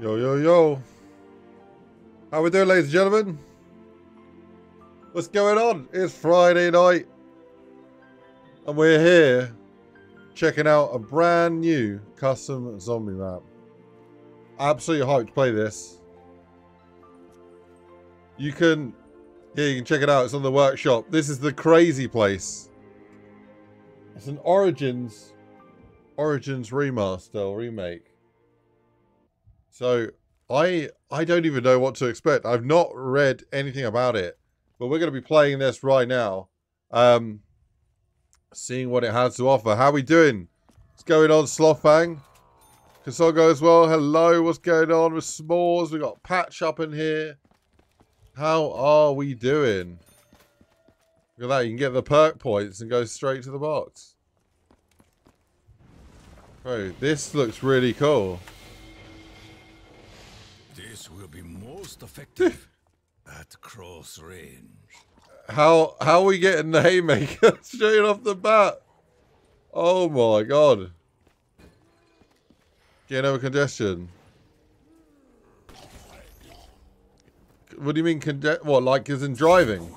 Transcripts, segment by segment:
Yo, yo, yo. How we doing, ladies and gentlemen? What's going on? It's Friday night. And we're here checking out a brand new custom zombie map. Absolutely hyped to play this. You can, yeah, you can check it out. It's on the workshop. This is the crazy place. It's an Origins, Origins remaster or remake. So I I don't even know what to expect. I've not read anything about it, but we're going to be playing this right now, um, seeing what it has to offer. How we doing? What's going on, Slothfang? Kasogo as well. Hello, what's going on with S'mores? We got Patch up in here. How are we doing? Look at that, you can get the perk points and go straight to the box. Bro, this looks really cool. Effective at cross range. How how are we getting the haymaker straight off the bat? Oh my god. Getting over congestion. What do you mean conge- what, like is in driving?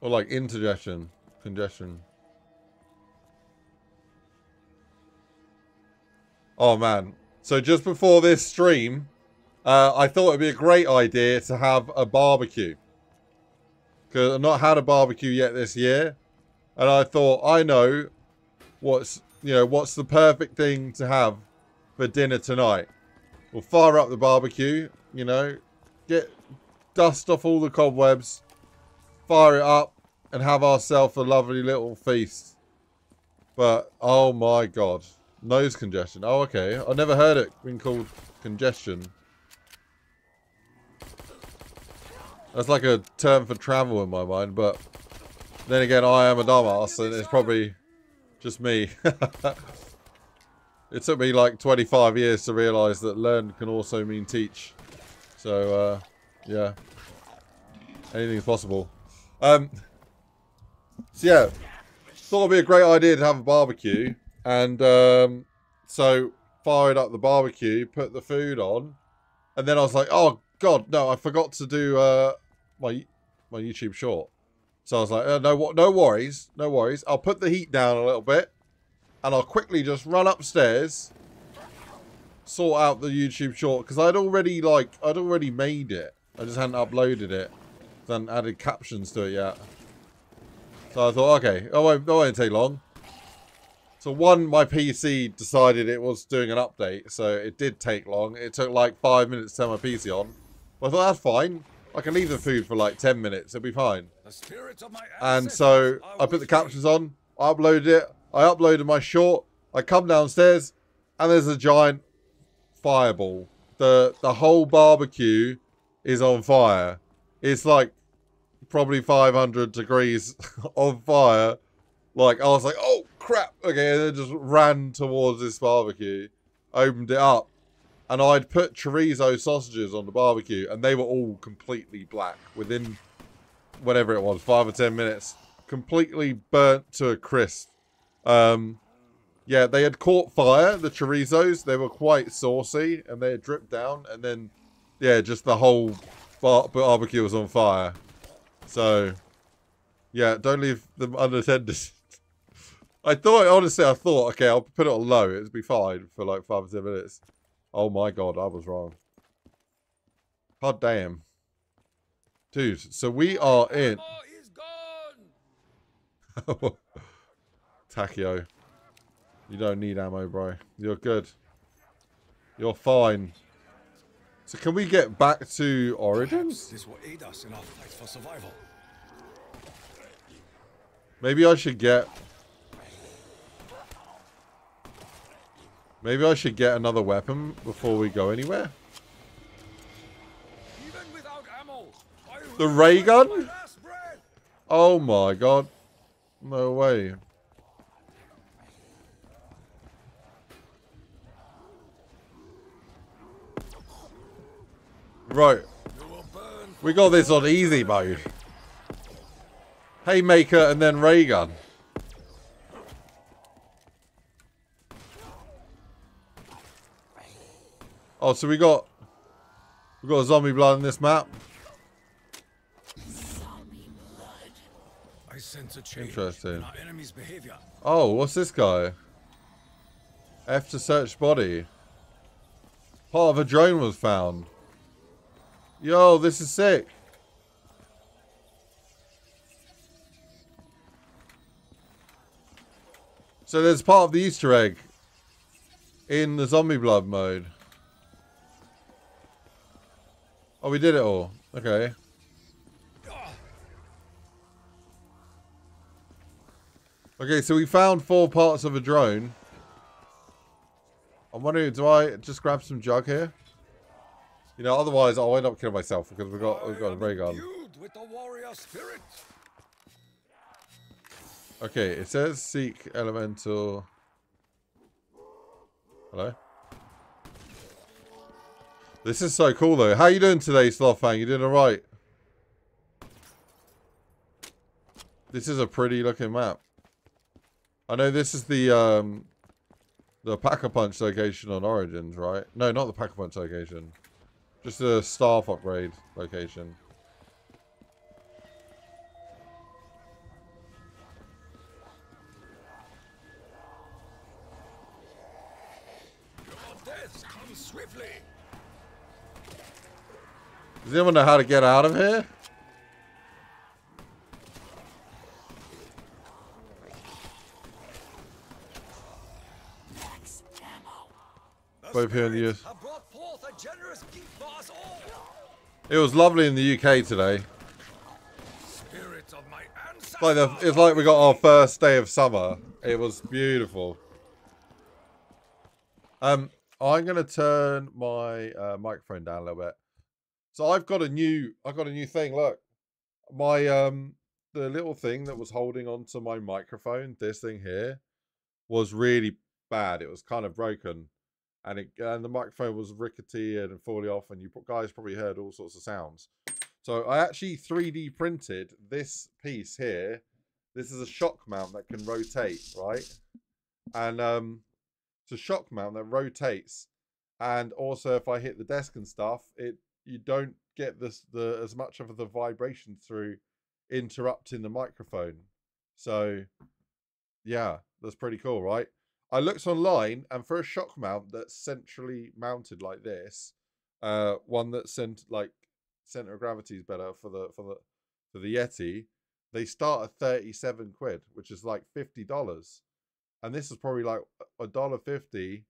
Or like indigestion? Congestion. Oh man. So just before this stream, uh, I thought it'd be a great idea to have a barbecue. Because I've not had a barbecue yet this year. And I thought, I know what's, you know, what's the perfect thing to have for dinner tonight. We'll fire up the barbecue, you know, get, dust off all the cobwebs, fire it up, and have ourselves a lovely little feast. But, oh my god. Nose congestion. Oh, okay. I never heard it being called congestion. That's like a term for travel in my mind, but then again, I am a dumbass, and it's probably just me. it took me like 25 years to realise that learn can also mean teach. So, uh, yeah. Anything's possible. Um, so, yeah. Thought it'd be a great idea to have a barbecue. And um, so, fired up the barbecue, put the food on. And then I was like, oh, God, no, I forgot to do uh, my my YouTube short. So I was like, uh, no, no worries, no worries. I'll put the heat down a little bit, and I'll quickly just run upstairs, sort out the YouTube short because I'd already like I'd already made it. I just hadn't uploaded it, then added captions to it yet. So I thought, okay, that won't, that won't take long. So one, my PC decided it was doing an update, so it did take long. It took like five minutes to turn my PC on. But I thought that's fine. I can leave the food for like 10 minutes. It'll be fine. And so I put the captions on. I uploaded it. I uploaded my short. I come downstairs and there's a giant fireball. The, the whole barbecue is on fire. It's like probably 500 degrees on fire. Like, I was like, oh, crap. Okay, and then just ran towards this barbecue. Opened it up and I'd put chorizo sausages on the barbecue, and they were all completely black within whatever it was, five or ten minutes, completely burnt to a crisp. Um, yeah, they had caught fire. The chorizos they were quite saucy, and they had dripped down, and then yeah, just the whole bar barbecue was on fire. So yeah, don't leave them unattended. I thought, honestly, I thought, okay, I'll put it on low. It'll be fine for like five or ten minutes. Oh my god, I was wrong. God damn. Dude, so we are in... Takeo. You don't need ammo, bro. You're good. You're fine. So can we get back to Origins? This will aid us in our fight for survival. Maybe I should get Maybe I should get another weapon before we go anywhere. Ammo, the ray gun? Oh my god. No way. Right. We got this on easy mode. Haymaker and then ray gun. Oh, so we got we got zombie blood in this map. I sense a change Interesting. in our enemy's behavior. Oh, what's this guy? F to search body. Part of a drone was found. Yo, this is sick. So there's part of the Easter egg in the zombie blood mode. Oh, we did it all. Okay. Okay, so we found four parts of a drone. I'm wondering, do I just grab some jug here? You know, otherwise I'll end up killing myself because we've got we've got a ray gun. with the warrior spirit. Okay, it says seek elemental. Hello. This is so cool though. How you doing today, Slothfang? You doing alright? This is a pretty looking map. I know this is the um the Pack-a-Punch location on Origins, right? No, not the Pack-a-Punch location. Just the staff upgrade location. Does anyone know how to get out of here? Both here in the US. have brought forth a generous gift for. It was lovely in the UK today. Of my. It's like the, it's like we got our first day of summer. It was beautiful. Um, I'm gonna turn my uh, microphone down a little bit. So I've got a new, I've got a new thing. Look, my um, the little thing that was holding onto my microphone, this thing here, was really bad. It was kind of broken, and it and the microphone was rickety and fully off. And you guys probably heard all sorts of sounds. So I actually 3D printed this piece here. This is a shock mount that can rotate, right? And um, it's a shock mount that rotates. And also, if I hit the desk and stuff, it you don't get this the as much of the vibration through interrupting the microphone. So, yeah, that's pretty cool, right? I looked online, and for a shock mount that's centrally mounted like this, uh, one that's sent like center of gravity is better for the for the for the Yeti. They start at thirty seven quid, which is like fifty dollars, and this is probably like a dollar fifty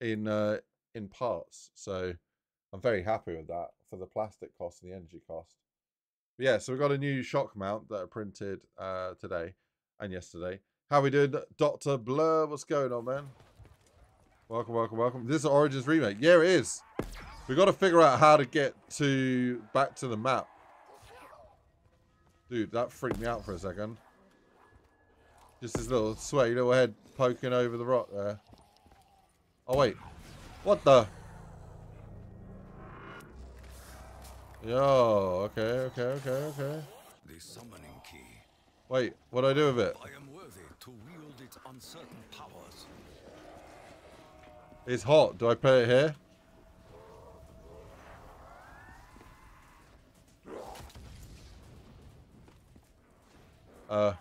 in uh in parts. So I'm very happy with that for the plastic cost and the energy cost. But yeah, so we've got a new shock mount that are printed uh today and yesterday. How we doing, Doctor Blur? What's going on, man? Welcome, welcome, welcome. This is Origins remake. Yeah, it is. We got to figure out how to get to back to the map. Dude, that freaked me out for a second. Just this little sweaty little head poking over the rock there. Oh wait, what the? Yo, okay, okay, okay, okay. The summoning key. Wait, what do I do with it? I am worthy to wield its uncertain powers. It's hot. Do I put it here? Uh.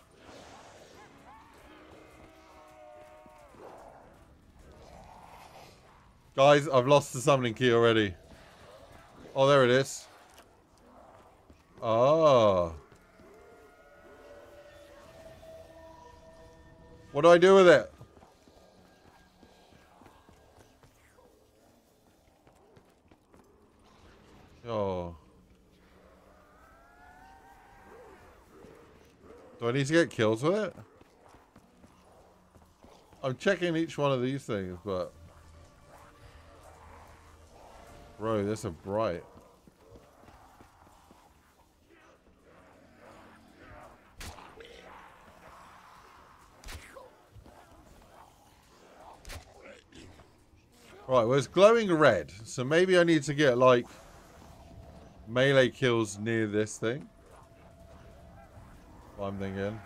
Guys, I've lost the summoning key already. Oh, there it is. Oh. What do I do with it? Oh. Do I need to get kills with it? I'm checking each one of these things, but... Bro, this is bright. Right, well, it's glowing red, so maybe I need to get, like, melee kills near this thing. I'm thinking.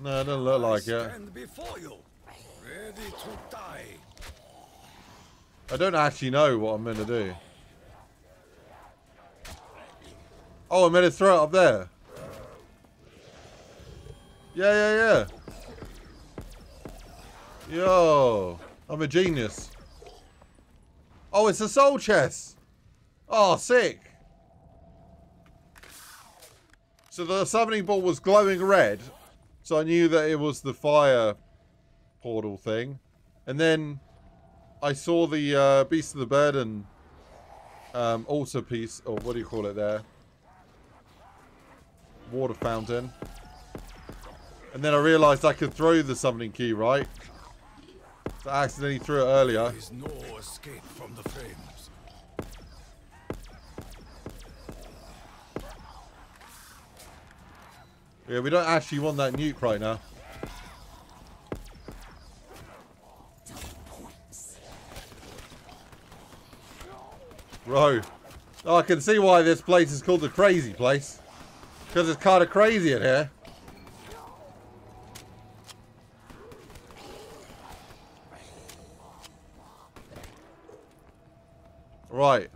No, it doesn't look like it. before you, Ready to die. I don't actually know what I'm going to do. Oh, I'm meant to throw it up there. Yeah, yeah, yeah. Yo, I'm a genius. Oh, it's a soul chest. Oh, sick. So the summoning ball was glowing red. So I knew that it was the fire portal thing. And then I saw the uh, Beast of the Burden um, altar piece, or what do you call it there? Water fountain. And then I realised I could throw the summoning key, right? I accidentally threw it earlier. There is no escape from the flames. Yeah, we don't actually want that nuke right now. Bro. Oh, I can see why this place is called the crazy place. Because it's kind of crazy in here. Right.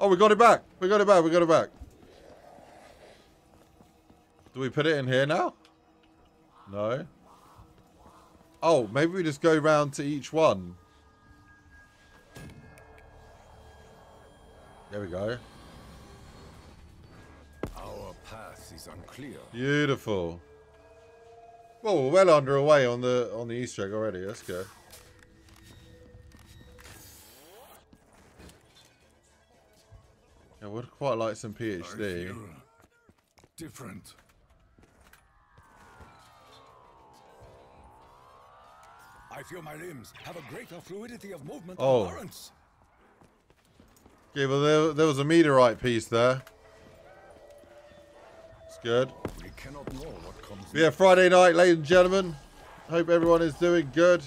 Oh, we got it back. We got it back. We got it back. Do we put it in here now? No. Oh, maybe we just go round to each one. There we go. Our path is unclear. Beautiful. Well, we're well under away on the on the Easter egg already. Let's good. I would quite like some PhD. different. I feel my limbs have a greater fluidity of movement Oh. currents. Okay, well there, there was a meteorite piece there. It's good. We cannot know what comes Yeah, Friday night, ladies and gentlemen. Hope everyone is doing good.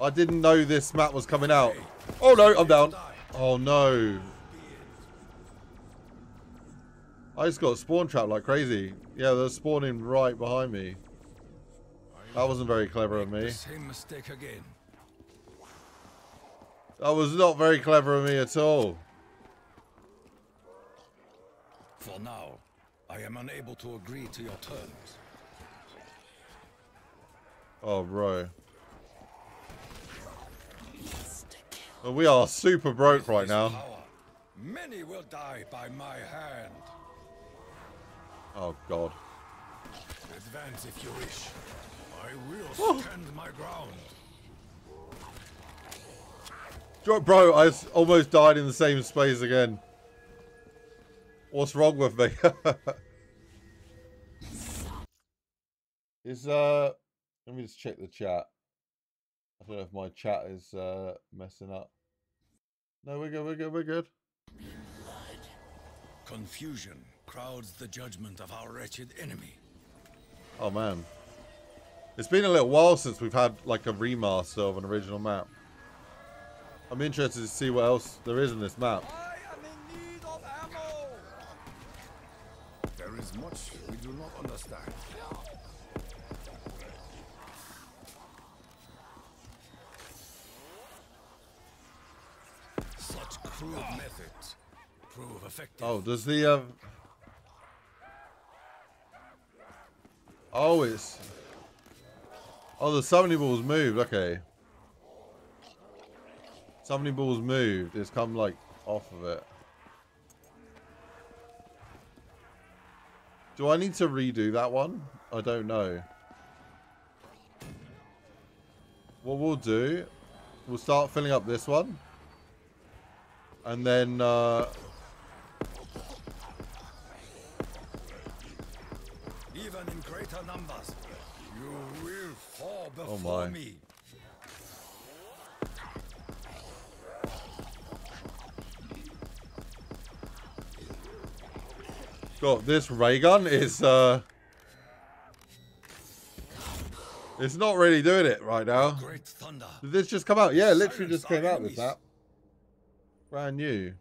I didn't know this map was coming out. Oh no, I'm down. Oh no. I just got spawn trapped like crazy. Yeah, they're spawning right behind me. That wasn't very clever of me. same mistake again. That was not very clever of me at all. For now, I am unable to agree to your terms. Oh, bro. Well, we are super broke right now. Power. Many will die by my hand. Oh, God. Advance if you wish. I will stand my ground. Bro, I almost died in the same space again. What's wrong with me? is, uh... Let me just check the chat. I don't know if my chat is, uh, messing up. No, we're good, we're good, we're good. Confusion crowds the judgment of our wretched enemy. Oh, man. It's been a little while since we've had, like, a remaster of an original map. I'm interested to see what else there is in this map. I am in need of ammo. There is much we do not understand. Such crude methods prove effective. Oh, does the um? Oh, it's. Oh, the summoning ball's moved. Okay. Summoning ball's moved. It's come like off of it. Do I need to redo that one? I don't know. What we'll do, we'll start filling up this one. And then, uh, Even in greater numbers, you will fall before Oh my. me. God, this ray gun is, uh... It's not really doing it right now. Great thunder. Did this just come out? Yeah, it literally just came out, this enemies. Brand new.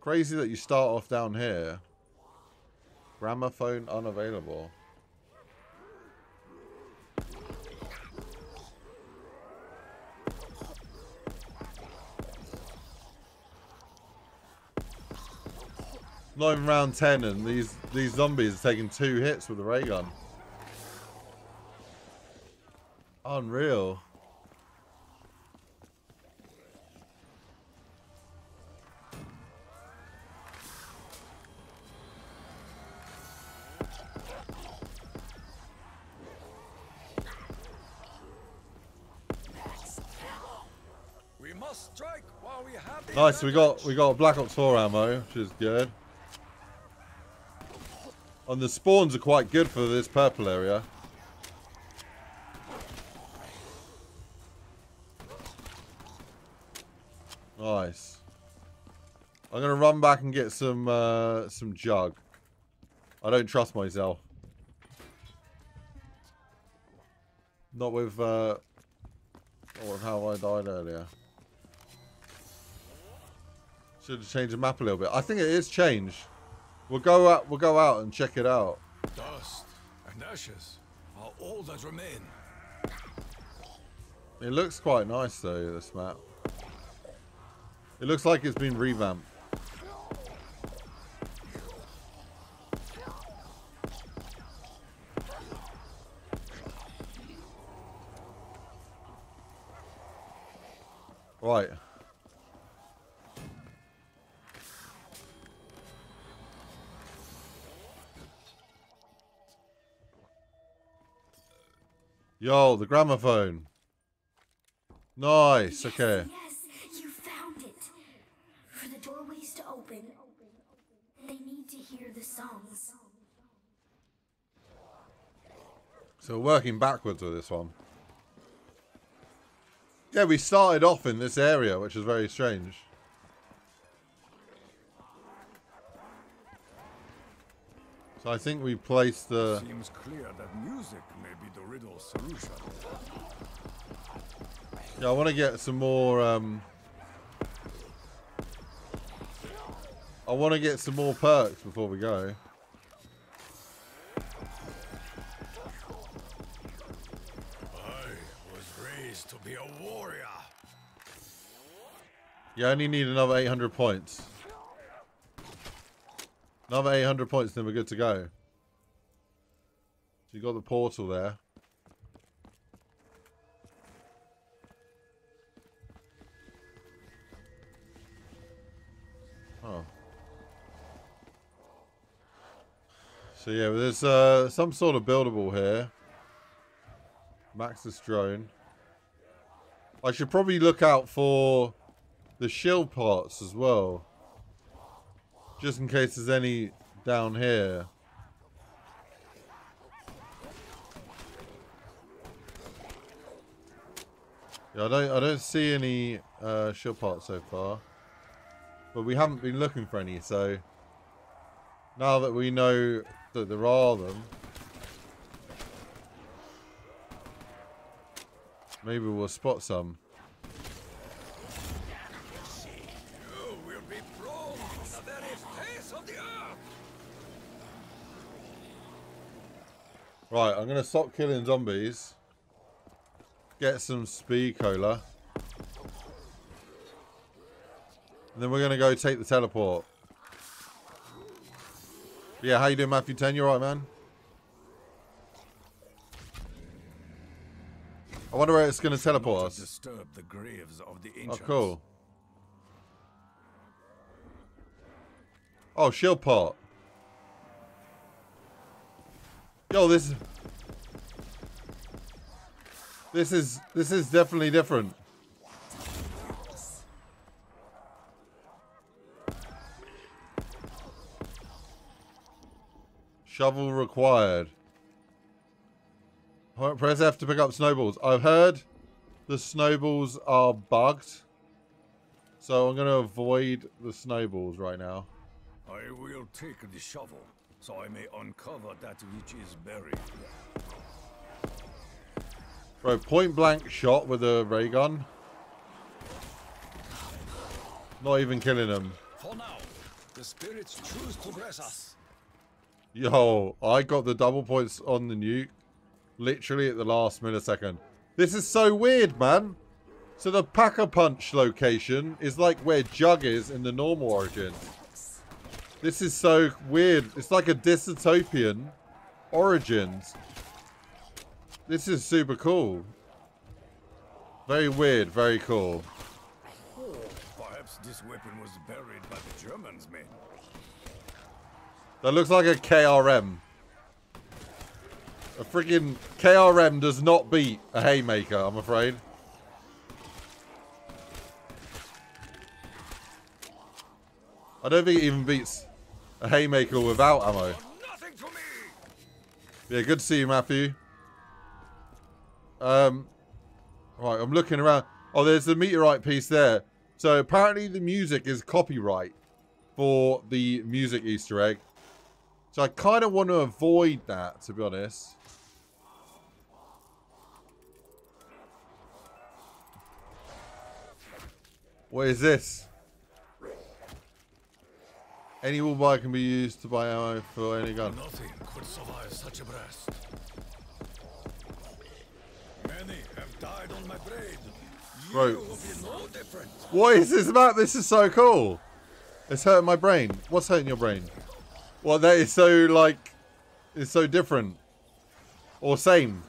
Crazy that you start off down here. Gramophone unavailable. Not even round 10 and these, these zombies are taking two hits with the ray gun. Unreal. We Nice, we got we got Black Ops 4 ammo, which is good. And the spawns are quite good for this purple area. Nice. I'm gonna run back and get some uh, some jug. I don't trust myself. Not with uh, not with how I died earlier. Should have changed the map a little bit. I think it is changed. We'll go out. We'll go out and check it out. Dust and ashes are all that remain. It looks quite nice though. This map. It looks like it's been revamped. Right. Yo, the gramophone. Nice. Okay. Yes, you found it. For the doorways to open, they need to hear the songs. So we're working backwards with this one. Yeah, we started off in this area, which is very strange. So I think we placed the... Seems clear that music may be the riddle's solution. Yeah, I want to get some more... Um, I want to get some more perks before we go. I was raised to be a warrior. You only need another 800 points. Another 800 points, then we're good to go. So you got the portal there. Oh. So yeah, there's uh, some sort of buildable here. Maxis drone. I should probably look out for the shield parts as well. Just in case there's any down here. Yeah, I don't I don't see any uh, shield parts so far. But we haven't been looking for any, so now that we know that there are them, maybe we'll spot some. You will be thrown from the very face of the earth. Right, I'm gonna stop killing zombies. Get some speed cola. And then we're gonna go take the teleport. Yeah, how you doing, Matthew 10? You alright, man? I wonder where it's gonna teleport us. disturb the graves of the Oh, cool. Oh, shield part. Yo, this. is... This is this is definitely different. Shovel required. Press F to pick up snowballs. I've heard the snowballs are bugged. So I'm going to avoid the snowballs right now. I will take the shovel, so I may uncover that which is buried. Bro, point blank shot with a ray gun. Not even killing them. For now, the spirits choose to bless us. Yo, I got the double points on the nuke literally at the last millisecond. This is so weird, man. So the Pack-a-Punch location is like where Jug is in the normal Origin. This is so weird. It's like a dystopian Origins. This is super cool. Very weird, very cool. Perhaps this weapon was buried by the Germans, man. That looks like a KRM. A freaking KRM does not beat a Haymaker, I'm afraid. I don't think it even beats a Haymaker without ammo. Yeah, good to see you, Matthew. Um, right, I'm looking around. Oh, there's the meteorite piece there. So apparently the music is copyright for the music Easter egg. So I kind of want to avoid that, to be honest. What is this? Any wall buy can be used to buy ammo for any gun. Nothing could survive such a blast. Many have died on my blade. You Bro. will be no different. What is this about? This is so cool. It's hurting my brain. What's hurting your brain? Well, that is so like, it's so different, or same.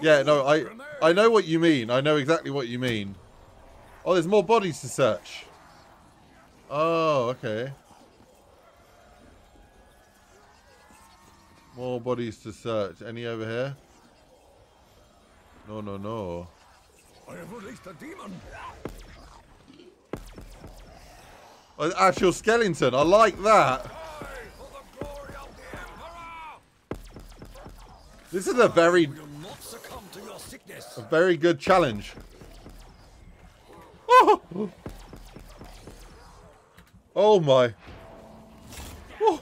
Yeah, no, I I know what you mean. I know exactly what you mean. Oh, there's more bodies to search. Oh, okay. More bodies to search. Any over here? No, no, no. I have released a demon. An actual skeleton. I like that. Die for the glory of the Emperor! This is a very, Will not succumb to your sickness. a very good challenge. Oh, oh my. Oh,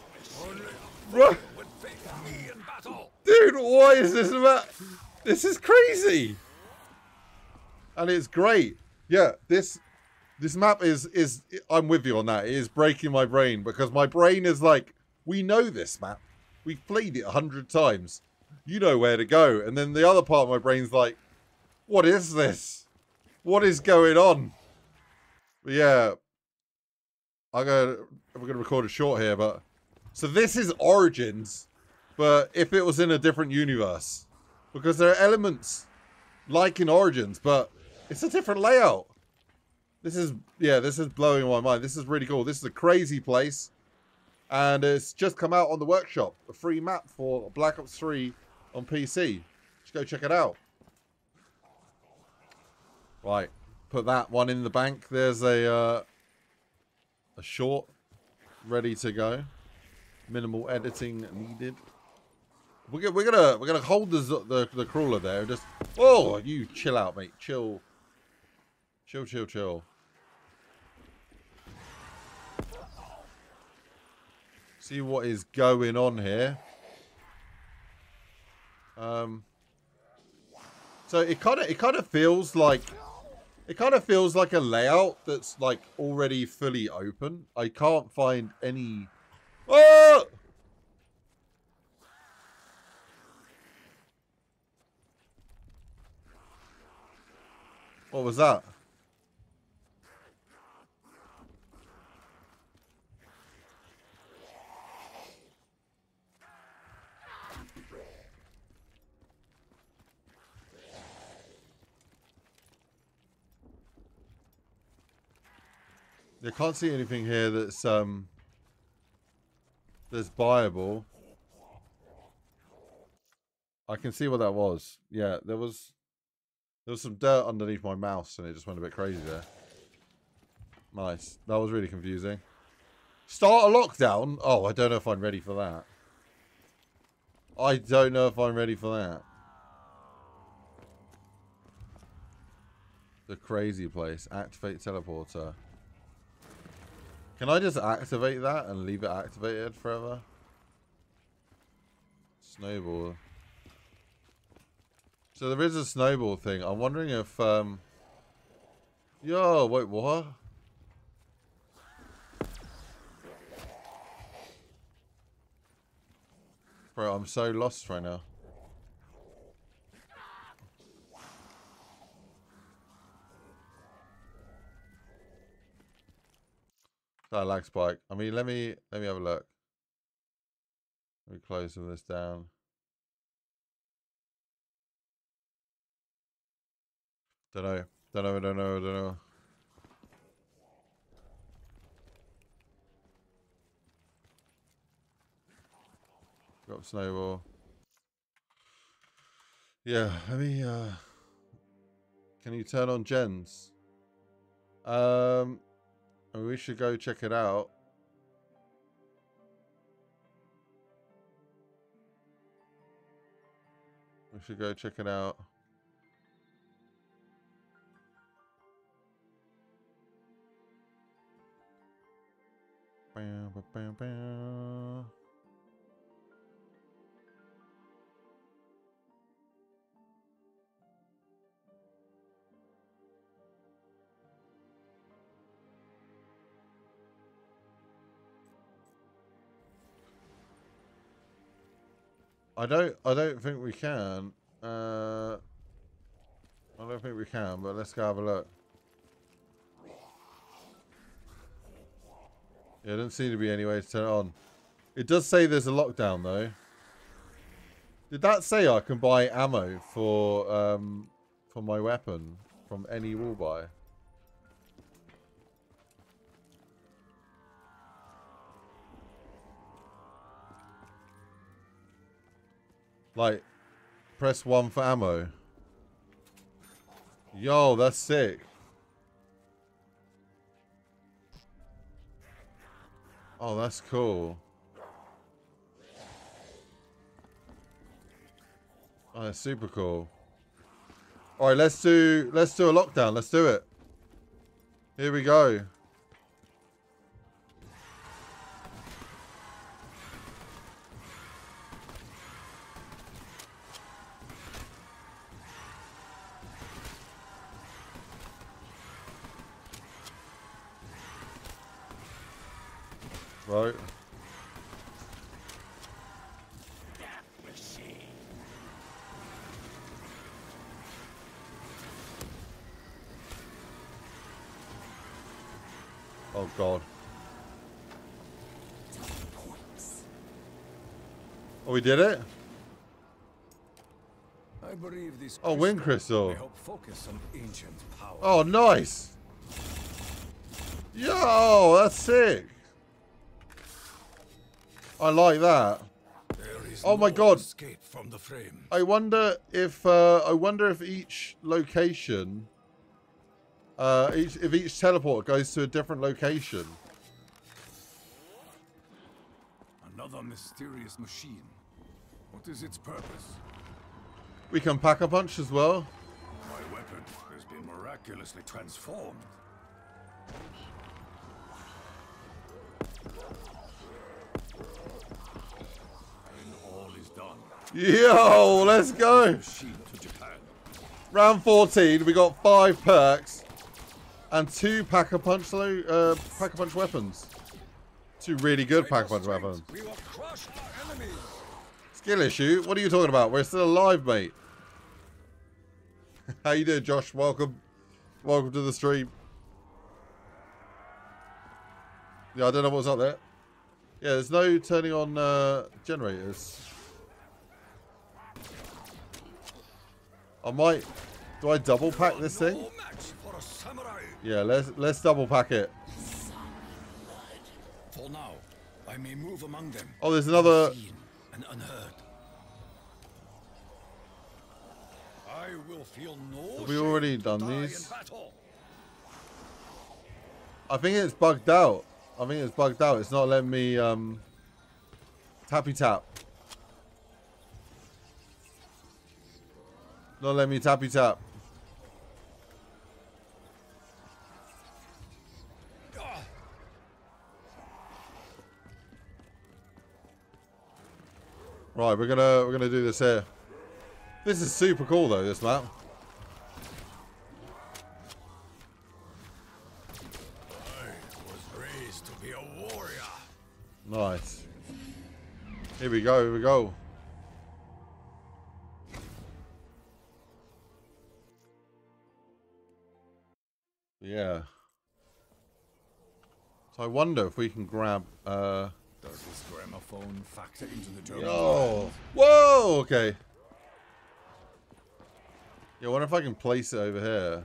Dude, why is this about? This is crazy. And it's great. Yeah, this this map is is I'm with you on that. It is breaking my brain because my brain is like, we know this map. We've played it a hundred times. You know where to go. And then the other part of my brain's like, what is this? What is going on? But yeah. I'm gonna we're gonna record a short here, but so this is Origins, but if it was in a different universe. Because there are elements like in Origins, but it's a different layout. This is, yeah, this is blowing my mind. This is really cool. This is a crazy place. And it's just come out on the workshop. A free map for Black Ops 3 on PC. Just go check it out. Right. Put that one in the bank. There's a, uh, a short ready to go. Minimal editing needed. We're we're gonna we're gonna hold the, the the crawler there. Just oh, you chill out, mate. Chill, chill, chill, chill. See what is going on here. Um. So it kind of it kind of feels like it kind of feels like a layout that's like already fully open. I can't find any. Oh! What was that? I can't see anything here that's um that's buyable. I can see what that was. Yeah, there was there was some dirt underneath my mouse and it just went a bit crazy there. Nice. That was really confusing. Start a lockdown? Oh, I don't know if I'm ready for that. I don't know if I'm ready for that. The crazy place. Activate teleporter. Can I just activate that and leave it activated forever? Snowball. So there is a snowball thing. I'm wondering if, um... Yo, wait, what? Bro, I'm so lost right now. That lag spike. I mean, let me let me have a look. Let me close some of this down. Don't know. Don't know. Don't know. Don't know. Got snowball. Yeah, let me uh can you turn on gens? Um we should go check it out. We should go check it out. I don't. I don't think we can. Uh, I don't think we can. But let's go have a look. Yeah, it doesn't seem to be any way to turn it on. It does say there's a lockdown though. Did that say I can buy ammo for um for my weapon from any wall buy? Like, press one for ammo. Yo, that's sick. Oh, that's cool. Oh, that's super cool. All right, let's do let's do a lockdown. Let's do it. Here we go. Did it? I believe this Oh, wind crystal. may help focus on ancient power. Oh, nice. Yo, that's sick. I like that. There is Oh my no God. Escape from the frame. I wonder if uh, I wonder if each location, uh, each if each teleport goes to a different location. Another mysterious machine. What is its purpose? We can pack a punch as well. My weapon has been miraculously transformed. And all is done. Yo, let's go. Machine to Japan. Round 14, we got five perks and two pack a punch uh, pack a punch weapons. Two really good pack a punch weapons. We will crush our enemies. Skill issue? What are you talking about? We're still alive, mate. How you doing, Josh? Welcome. Welcome to the stream. Yeah, I don't know what's up there. Yeah, there's no turning on uh, generators. I might... Do I double pack this thing? No match for a samurai. Yeah, let's let's double pack it. For now, I may move among them. Oh, there's another... And unheard. I will feel no Have we already done these? I think it's bugged out. I think it's bugged out. It's not letting me um tappy tap. Not letting me tappy tap. Right, we're gonna we're gonna do this here. This is super cool though, this map. Nice. Here we go, here we go. Yeah. So I wonder if we can grab uh Does this gramophone factor into the? Oh. Whoa, okay. Yeah, I wonder if I can place it over here.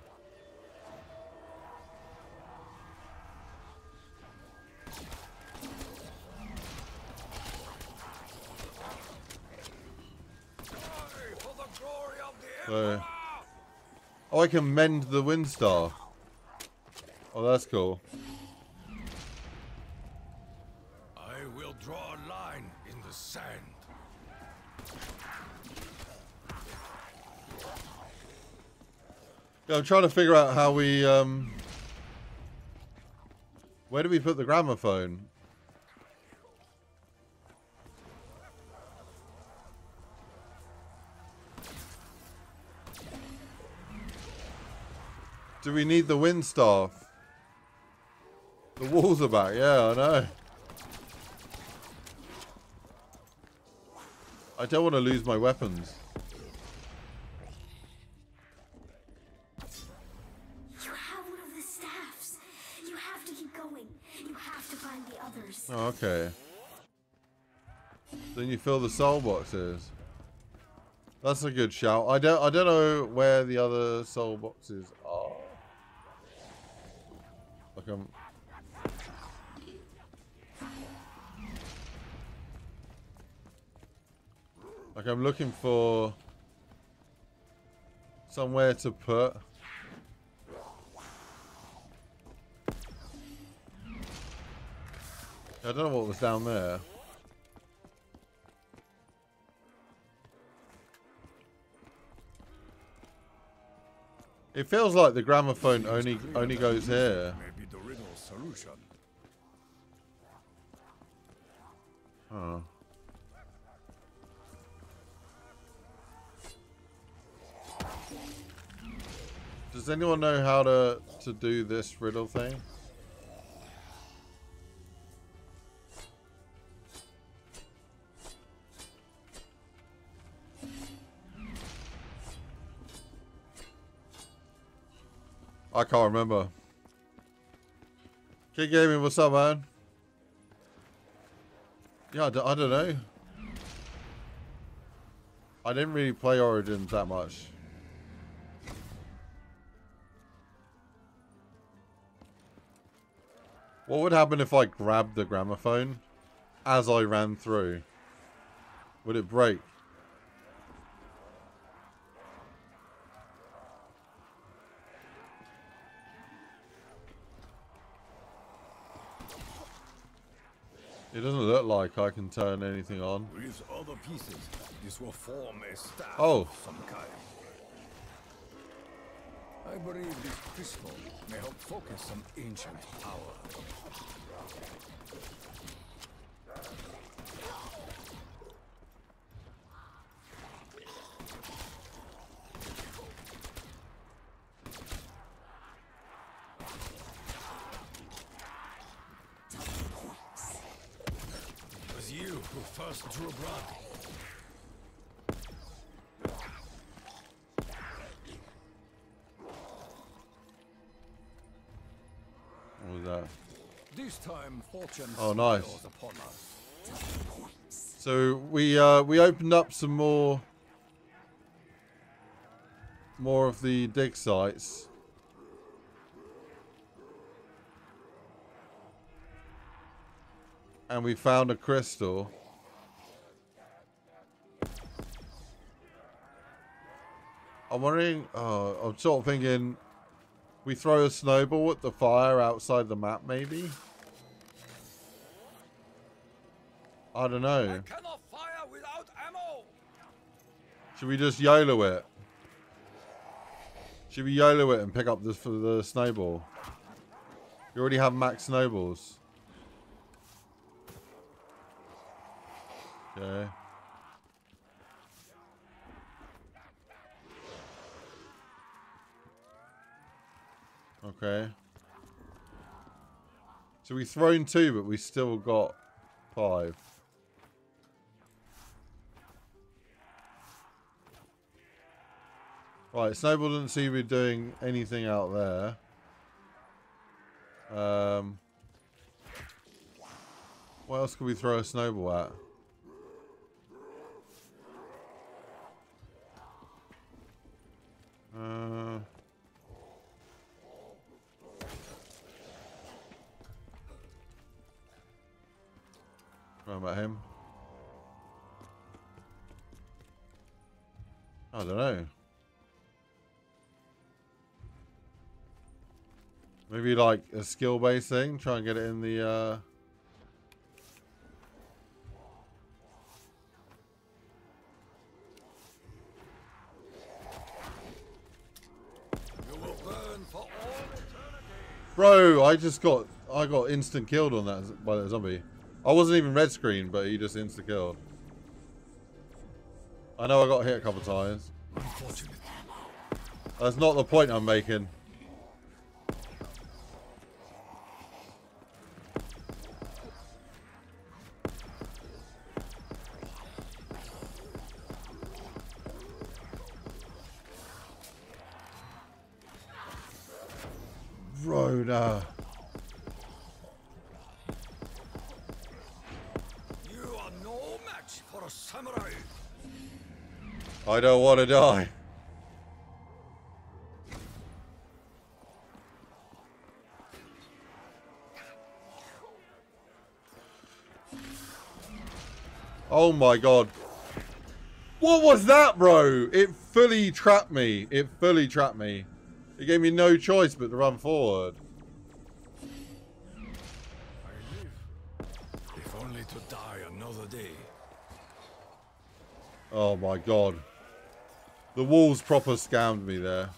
So, oh, I can mend the wind staff. Oh, that's cool. I will draw a line in the sand. Yeah, I'm trying to figure out how we um. Where do we put the gramophone? Do we need the wind staff? The walls are back, yeah, I know. I don't want to lose my weapons. You have one of the staffs. You have to keep going. You have to find the others. Oh, okay. Then you fill the soul boxes. That's a good shout. I don't I don't know where the other soul boxes are. Like I'm Like I'm looking for somewhere to put I don't know what was down there. It feels like the gramophone only only goes here. Solution. Oh. Does anyone know how to to do this riddle thing? I can't remember. Kid Gaming, what's up, man? Yeah, I d- I don't know. I didn't really play Origins that much. What would happen if I grabbed the gramophone as I ran through? Would it break? It doesn't look like I can turn anything on. With other pieces, this will form a staff Oh. of some kind. I believe this crystal may help focus some ancient power. It was you who first drew blood. What was that? This time, fortune Oh, nice. upon us. So we uh, we opened up some more more of the dig sites. And we found a crystal. I'm wondering, oh, I'm sort of thinking we throw a snowball at the fire outside the map maybe? I don't know. cannot fire without ammo. Should we just YOLO it? Should we YOLO it and pick up the, for the snowball? You already have max snowballs. Okay. Okay. So we've thrown two, but we still got five. Right, Snowball doesn't seem to be doing anything out there. Um, what else could we throw a snowball at? Uh, about him? I don't know. Maybe like a skill-based thing. Try and get it in the. Uh... Bro, I just got I got instant killed on that by that zombie. I wasn't even red screen, but he just insta killed. I know I got hit a couple times. That's not the point I'm making. I don't want to die. Oh my god. What was that, bro? It fully trapped me. It fully trapped me. It gave me no choice but to run forward. I live. If only to die another day. Oh my god. The walls proper scammed me there.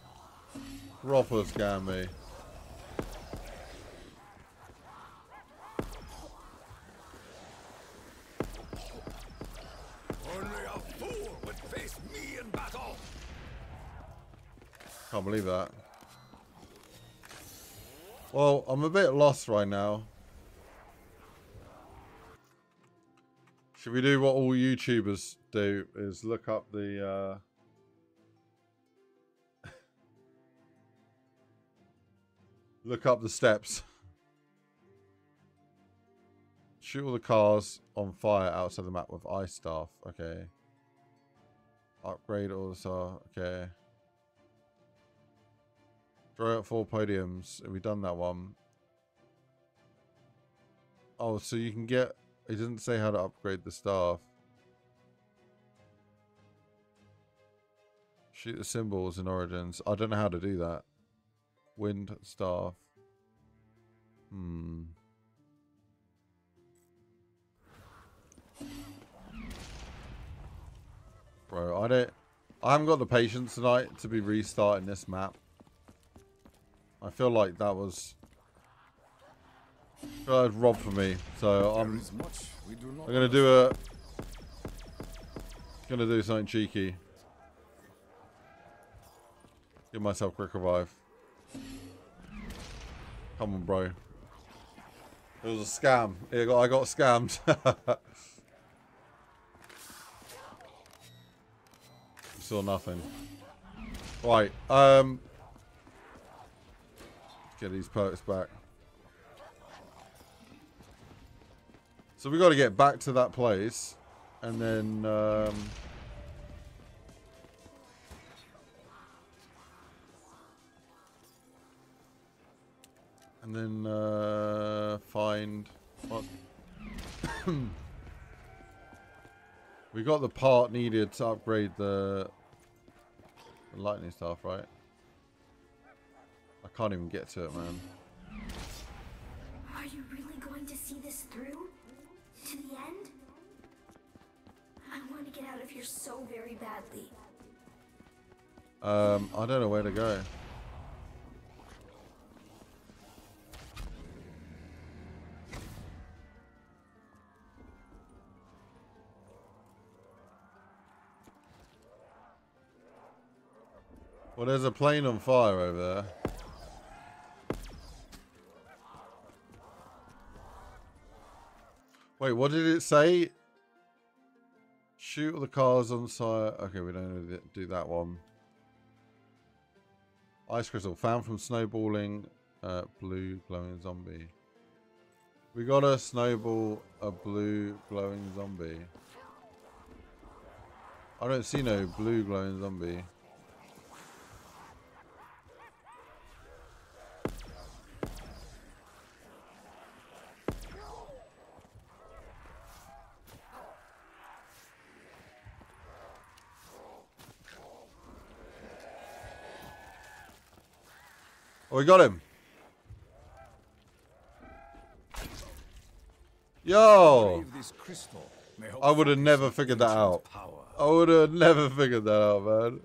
Proper scammed me. Only a fool would face me in battle. Can't believe that. Well, I'm a bit lost right now. Should we do what all YouTubers do? Is look up the uh, look up the steps. Shoot all the cars on fire outside the map with ice staff. Okay. Upgrade staff. Okay. Throw out four podiums. Have we done that one? Oh, so you can get... It doesn't say how to upgrade the staff. Shoot the symbols in Origins. I don't know how to do that. Wind staff. Hmm. Bro, I don't... I haven't got the patience tonight to be restarting this map. I feel like that was... I feel like robbed for me. So I'm, do not I'm gonna do a... Gonna do something cheeky. Give myself quick revive. Come on, bro. It was a scam. I got, I got scammed. Saw nothing. Right. Um. Get these perks back. So we got to get back to that place, and then. Um, and then uh, find what we got the part needed to upgrade the, the lightning staff, right? I can't even get to it, man. Are you really going to see this through? To the end? I want to get out of here so very badly. Um, I don't know where to go. Well, there's a plane on fire over there. Wait, what did it say? Shoot all the cars on site. Okay, we don't do that one. Ice crystal found from snowballing Uh, blue glowing zombie. We gotta snowball a blue glowing zombie. I don't see no blue glowing zombie. We got him. Yo! Brave this crystal may I would have never figured that out. I would have never figured that out, man.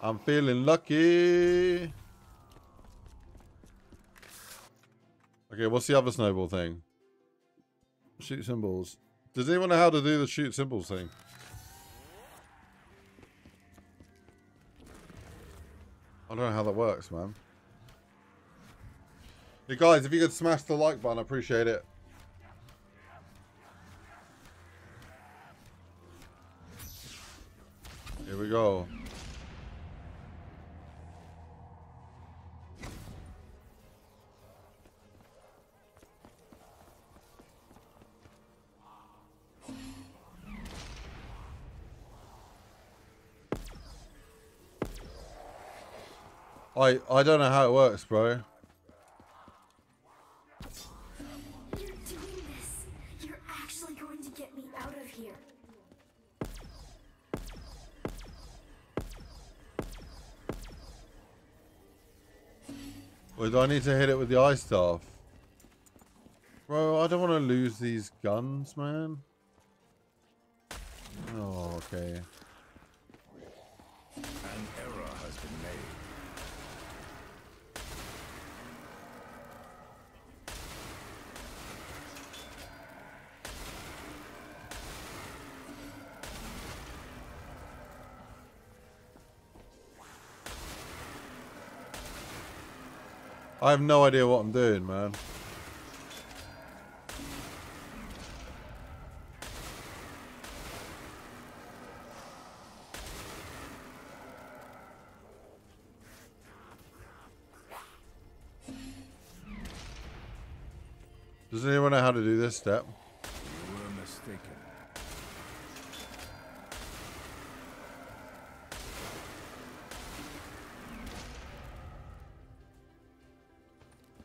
I'm feeling lucky. Okay, what's the other snowball thing? Shoot symbols. Does anyone know how to do the shoot symbols thing? I don't know how that works, man. Hey guys, if you could smash the like button, I appreciate it. Here we go. I I don't know how it works, bro. You're doing this. You're actually going to get me out of here. Wait, do I need to hit it with the ice staff? Bro, I don't want to lose these guns, man. Oh, okay. I have no idea what I'm doing, man. Does anyone know how to do this step?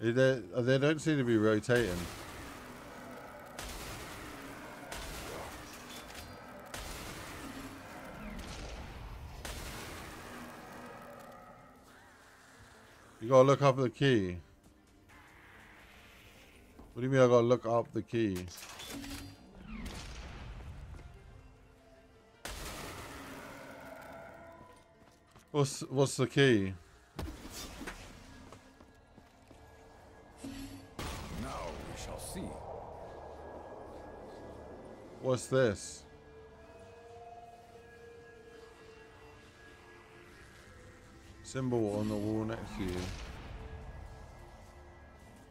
They, they don't seem to be rotating. You gotta look up the key. What do you mean I gotta look up the key? What's what's the key? What's this? Symbol on the wall next to you.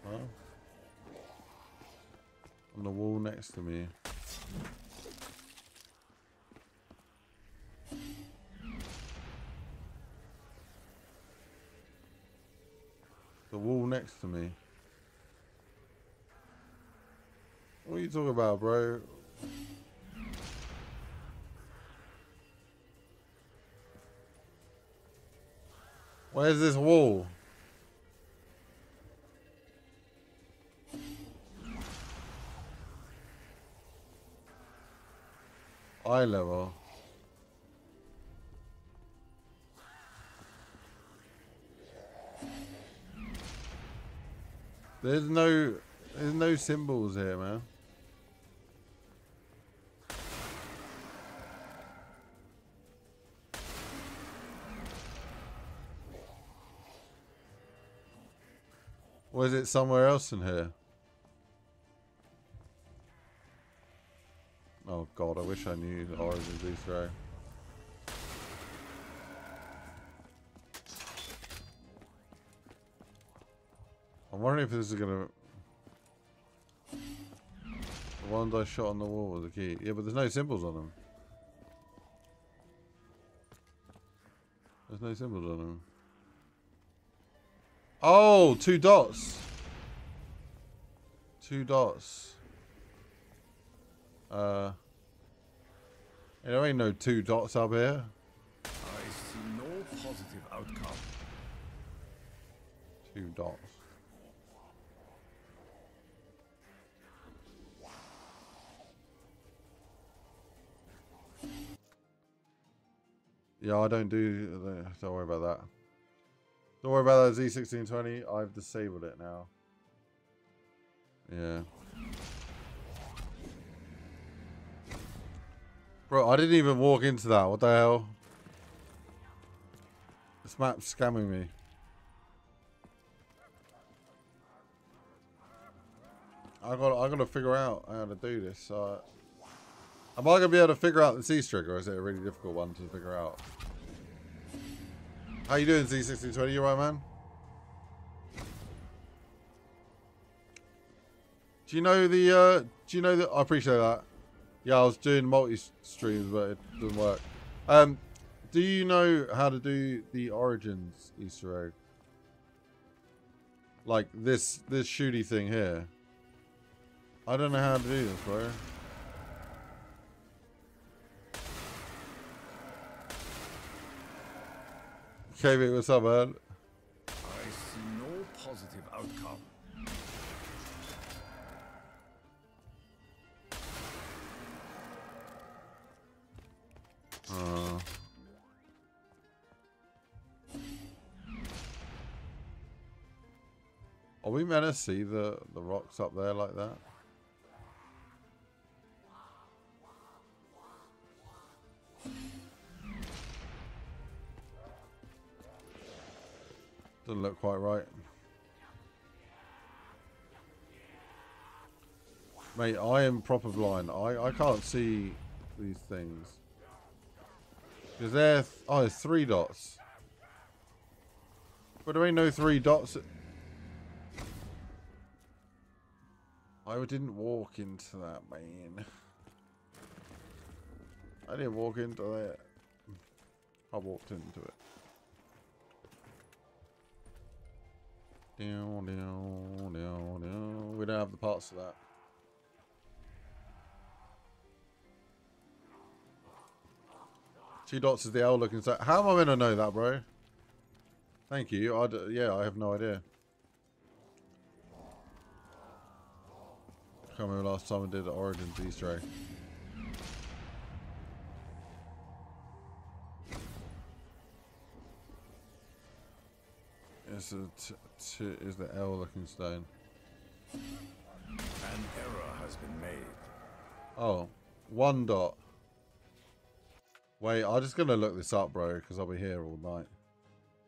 Huh? On the wall next to me. The wall next to me. What are you talking about, bro? Where's this wall? Eye level. There's no, there's no symbols here, man. Was it somewhere else in here? Oh god, I wish I knew the Origins Easter egg. I'm wondering if this is gonna... The ones I shot on the wall was the key. Yeah, but there's no symbols on them. There's no symbols on them. Oh, two dots. Two dots. Uh, there ain't no two dots up here. I see no positive outcome. Two dots. Yeah, I don't do. Don't worry about that. Don't worry about that Z1620. I've disabled it now. Yeah. Bro, I didn't even walk into that. What the hell? This map's scamming me. I got I got to figure out how to do this. Uh, am I gonna be able to figure out this Easter egg, or is it a really difficult one to figure out? How you doing, Z1620? You right, man? Do you know the? Uh, do you know that? I appreciate that. Yeah, I was doing multi streams, but it didn't work. Um, do you know how to do the Origins Easter egg? Like this this shooty thing here. I don't know how to do this, bro. KB, what's up, man? I see no positive outcome. Uh, are we meant to see the, the rocks up there like that? Doesn't look quite right. Mate, I am proper blind. I, I can't see these things. Is there... Th oh, there's three dots. But there ain't no three dots. I didn't walk into that, man. I didn't walk into that. I walked into it. Down, down, down, down. We don't have the parts for that. Two dots is the L looking so How am I going to know that, bro? Thank you. I yeah, I have no idea. can't remember last time I did the Origins Easter egg. Is the is the L looking stone? An error has been made. Oh, one dot. Wait, I'm just gonna look this up, bro, because I'll be here all night.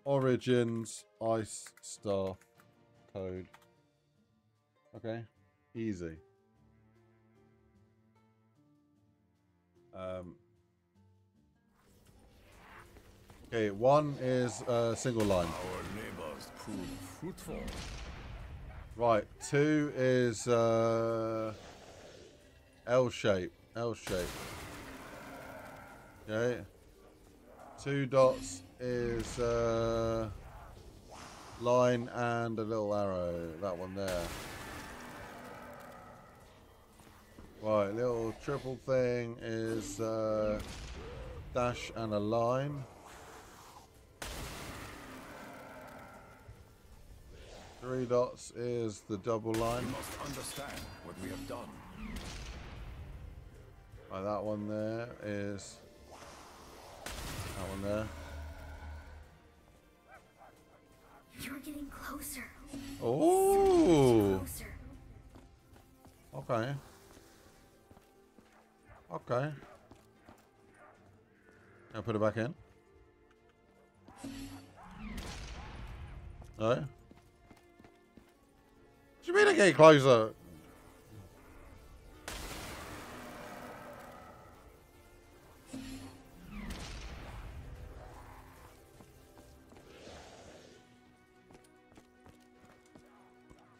Origins ice staff code. Okay, easy. Um. Okay, one is a single line. Prove fruitful. Right, two is uh, L shape. L shape. Okay. Two dots is uh, line and a little arrow. That one there. Right, little triple thing is uh, dash and a line. Three dots is the double line. We must understand what we have done. Right, that one there is that one there. You're getting closer. Oh, Closer. okay, okay. I'll put it back in. No. What you mean I get closer?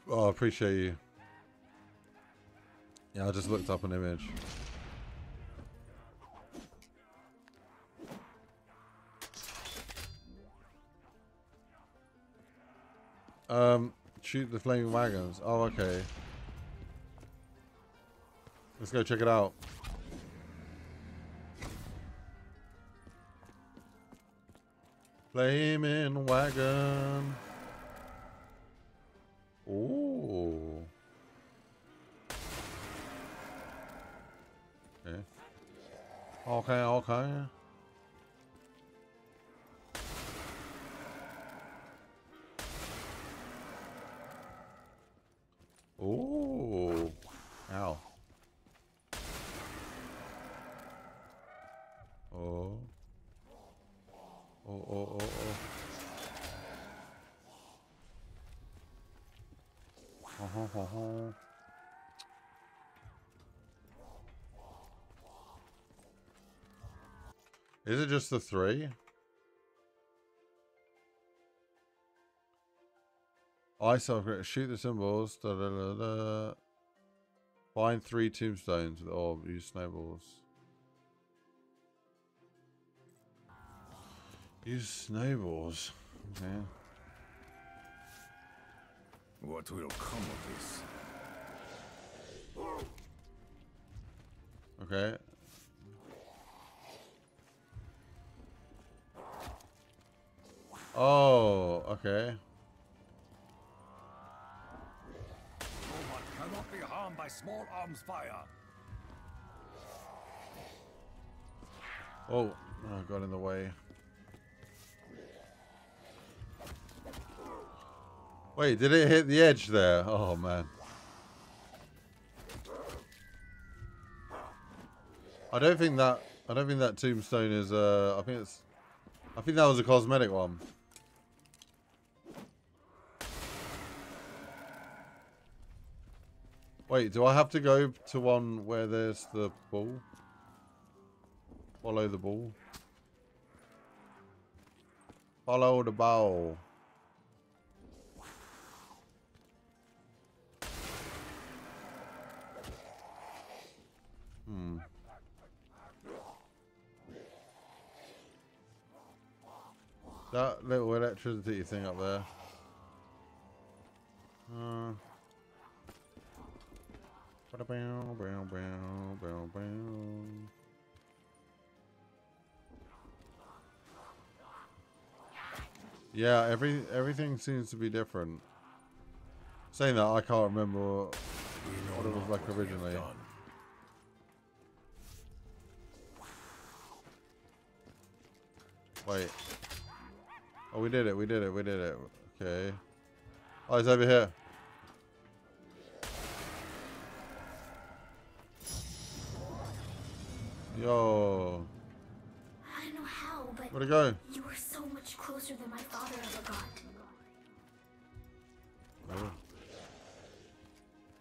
Oh, I appreciate you. Yeah, I just looked up an image. Um, shoot the flaming wagons. Oh, okay. Let's go check it out. Flaming wagon. Ooh. Okay. Okay, okay. Ooh. Ow. Oh. Oh, oh, oh, oh. Ho, ho, ho, ho. Is it just the three? Ice upgrade. Shoot the symbols. Da, da, da, da. Find three tombstones with orb. Use snowballs. Use snowballs. Okay. What will come of this? Okay. Oh, okay. Harmed by small arms fire. Oh, I got in the way. Wait, did it hit the edge there? Oh man. I don't think that I don't think that tombstone is uh I think it's I think that was a cosmetic one. Wait, do I have to go to one where there's the ball? Follow the ball. Follow the ball. Hmm. That little electricity thing up there. Uh. Yeah, every everything seems to be different. Saying that, I can't remember what, it was like originally. Wait. Oh, we did it. We did it. We did it. Okay. Oh, he's over here. Yo. I don't know how, but Where'd it go? you were so much closer than my father ever got.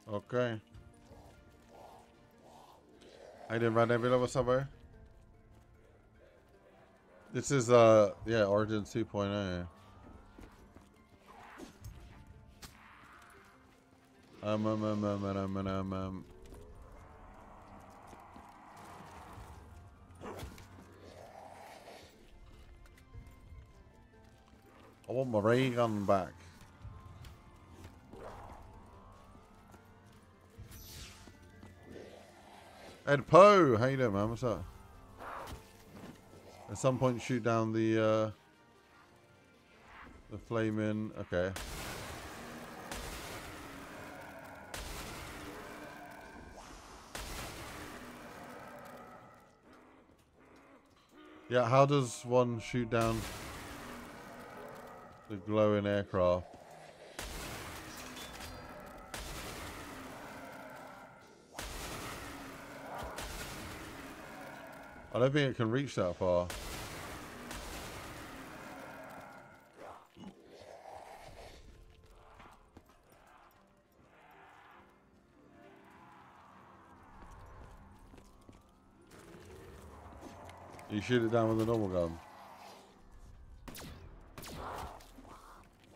Oh. Okay. I didn't run every level somewhere. This is uh yeah, Origin 2.0. Um um um um um um um I want my ray gun back. Ed Poe, how you doing, man? What's up? At some point, shoot down the uh, the flaming. Okay. Yeah, how does one shoot down the glowing aircraft? I don't think it can reach that far. You shoot it down with a normal gun.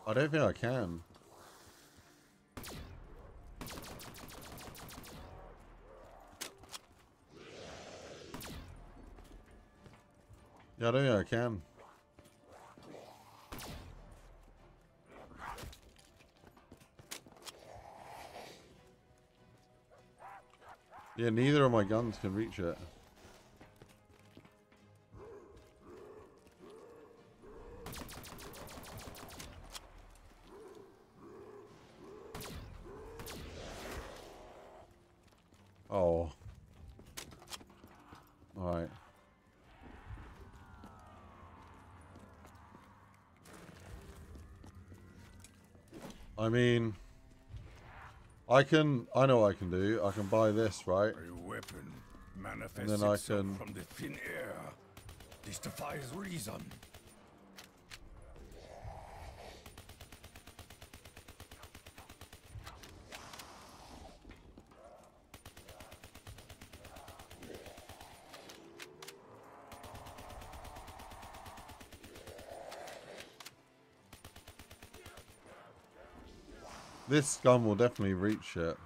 I don't think I can. Yeah, I don't think I can. Yeah, neither of my guns can reach it. I can, I know what I can do. I can buy this, right? A weapon manifests And then I can- from the thin air. This defies reason. This gun will definitely reach it.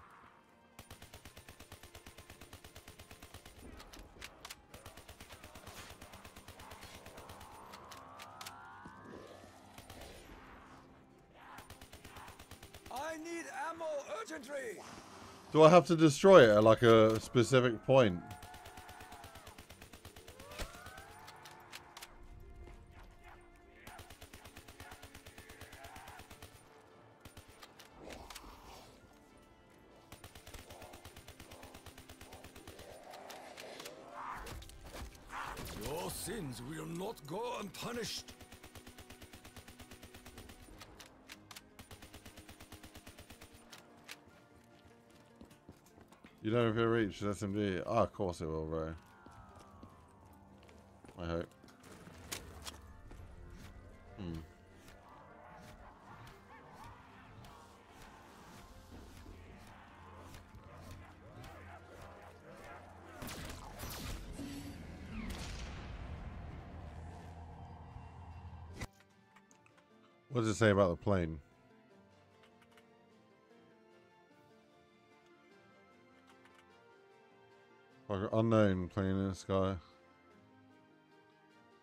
I need ammo urgently. Do I have to destroy it at like a specific point? Reaches SMG. Ah, of course it will, bro. I hope. Hmm. What does it say about the plane? The sky.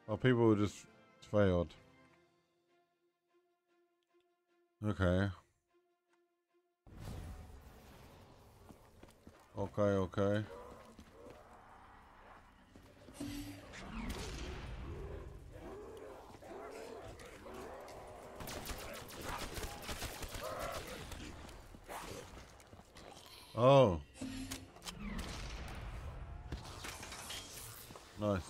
Oh, people just failed. Okay. Okay, okay. Oh. Nice.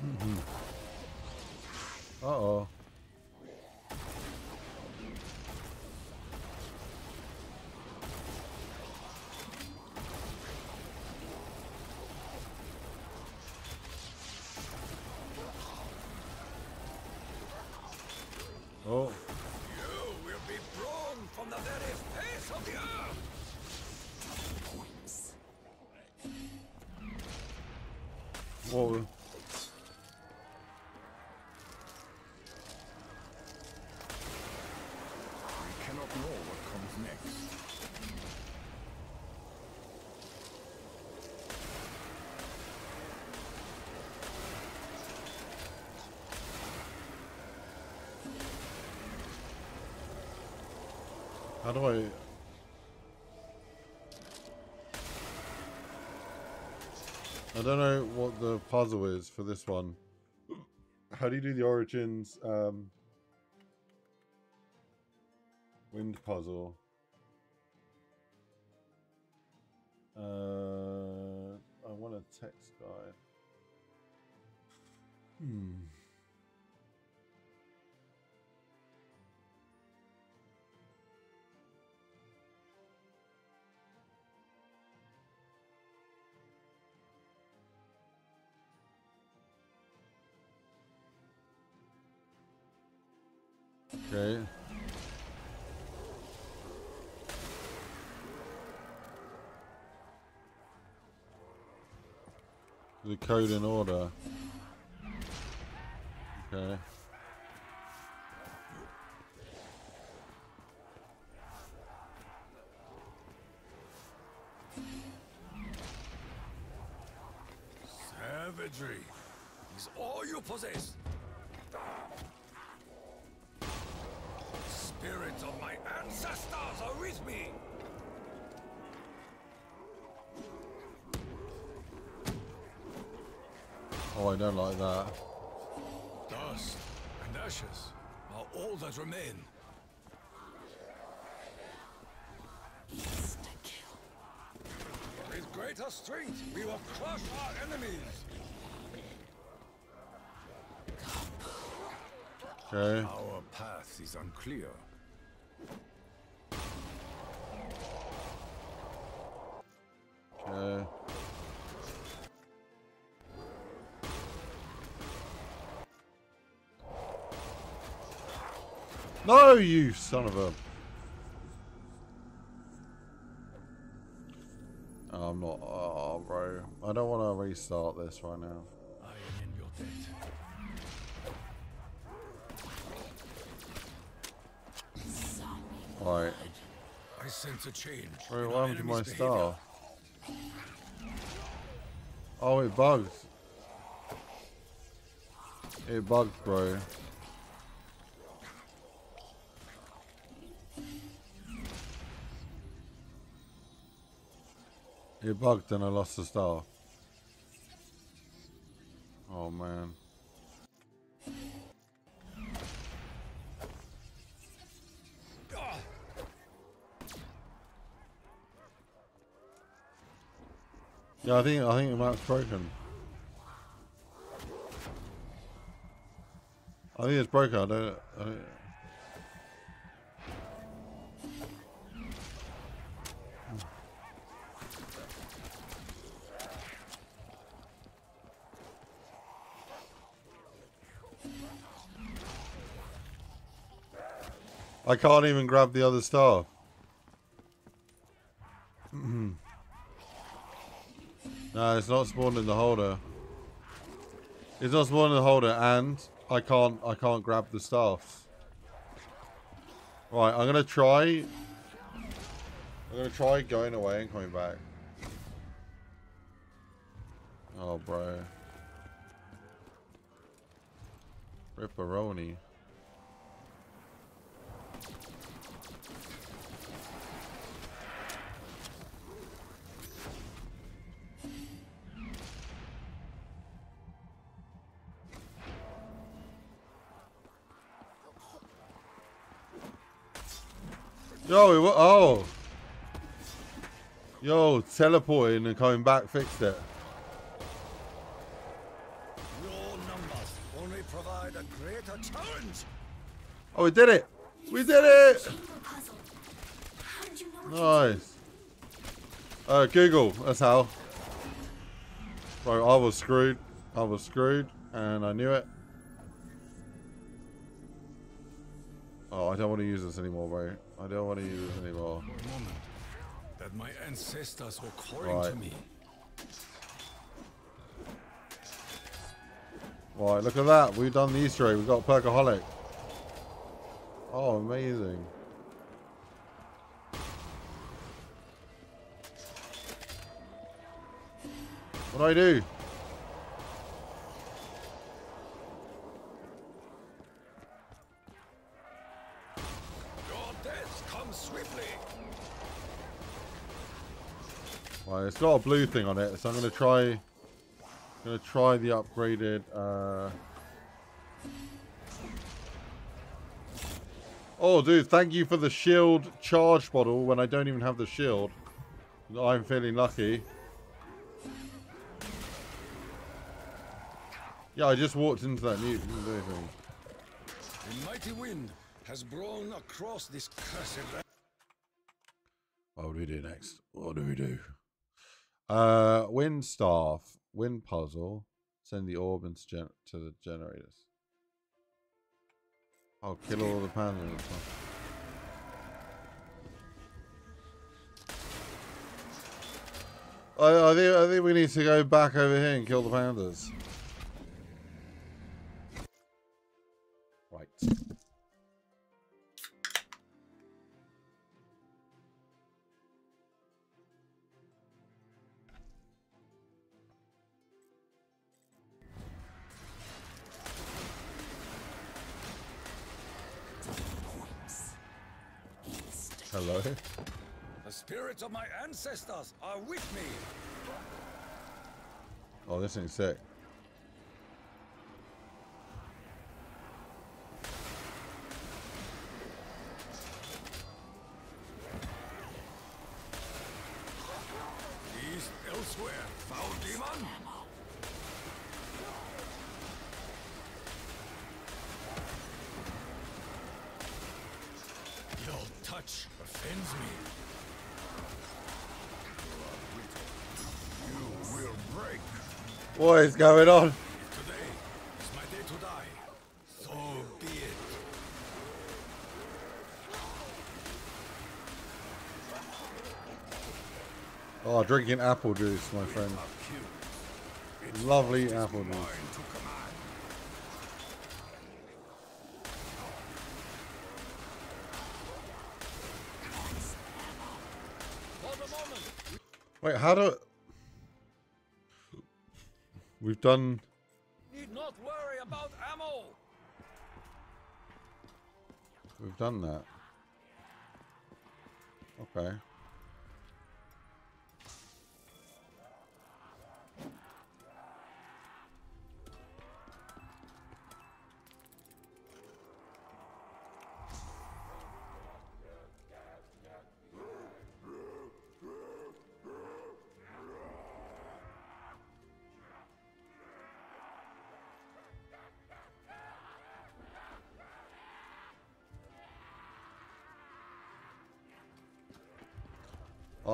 Mm-hmm. Uh-oh. How do I... I don't know what the puzzle is for this one. How do you do the Origins um, wind puzzle? Code in order. Okay. Strength, we will crush our enemies. Okay. Our path is unclear. Okay. No, you son of a... Oh, I'm not... Oh, bro. I don't want to restart this right now. I am in your debt. Right. I sense a change. In what happened to my star? Oh, it bugs. It bugs, bro. It bugged and I lost the star. Man. Ah, Yeah, I think I think the map's broken. I think it's broken. I don't. I don't I can't even grab the other star. no, it's not spawned in the holder. It's not spawned in the holder, and I can't. I can't grab the staff. Right, I'm gonna try. I'm gonna try going away and coming back. Oh, bro. Ripperoni. Yo, it oh. Yo, teleporting and coming back fixed it. Your numbers only provide a greater challenge. Oh, we did it. We did it. Chamber puzzle. How did you know what to Nice. Uh, Google. That's how. Bro, I was screwed. I was screwed, and I knew it. Oh, I don't want to use this anymore, bro. I don't want to use this anymore. For a moment, that my ancestors were calling Right. to me. Right, look at that. We've done the Easter egg. We've got Perkaholic. Oh, amazing. What do I do? Right, it's got a blue thing on it, so I'm gonna try gonna try the upgraded uh Oh dude, thank you for the shield charge bottle when I don't even have the shield. I'm feeling lucky. Yeah, I just walked into that new anything. A mighty wind has blown across this cursed land. What do we do next? What do we do? Uh, wind staff, wind puzzle. Send the orb into gen to the generators. I'll kill all the pandas. I, I think I think we need to go back over here and kill the pandas. The spirits of my ancestors are with me. Oh, this ain't sick. What is going on? Today is my day to die. So be it. Oh, drinking apple juice, my friend. Lovely apple juice. Wait, how do... done... need not worry about ammo. We've done that. Okay.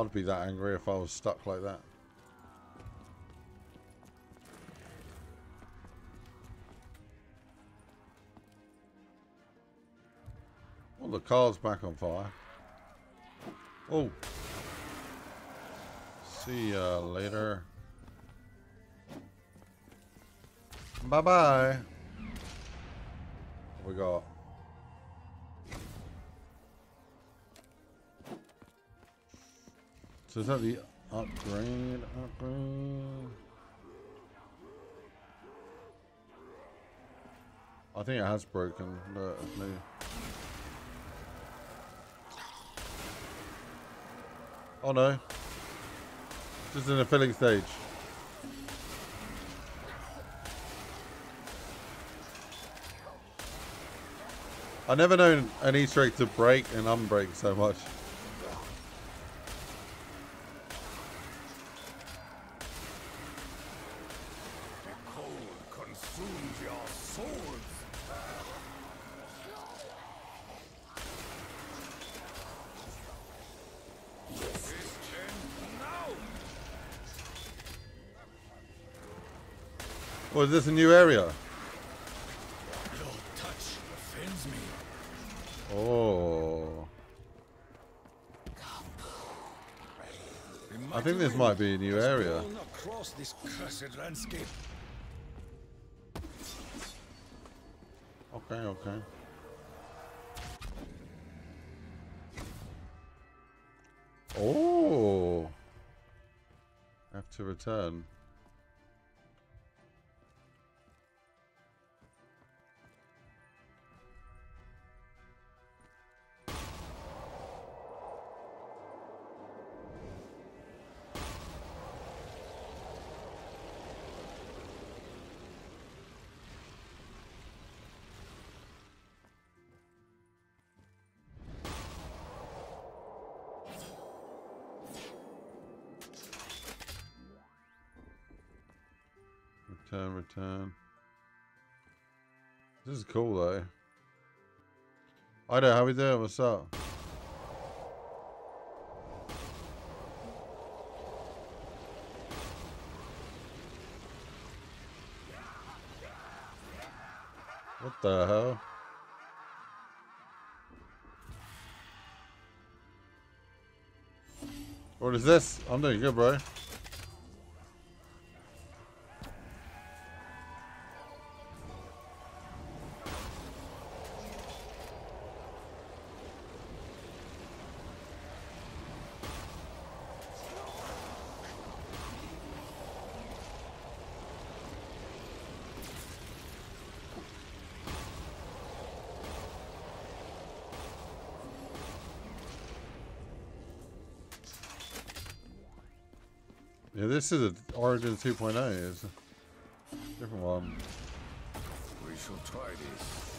I'd be that angry if I was stuck like that. Well, the car's back on fire. Oh. See ya later. Bye-bye. What we got? So is that the upgrade? Upgrade? I think it has broken. But it's. Oh no. Just in a filling stage. I never known an Easter egg to break and unbreak so much. This a new area? Oh. I think this might be a new area. Okay, okay. Oh. Have to. Return, is cool though. I know how we doing. What's up? What the hell? What is this? I'm doing good, bro. This is a Origin 2.0. It's a different one. We shall try this.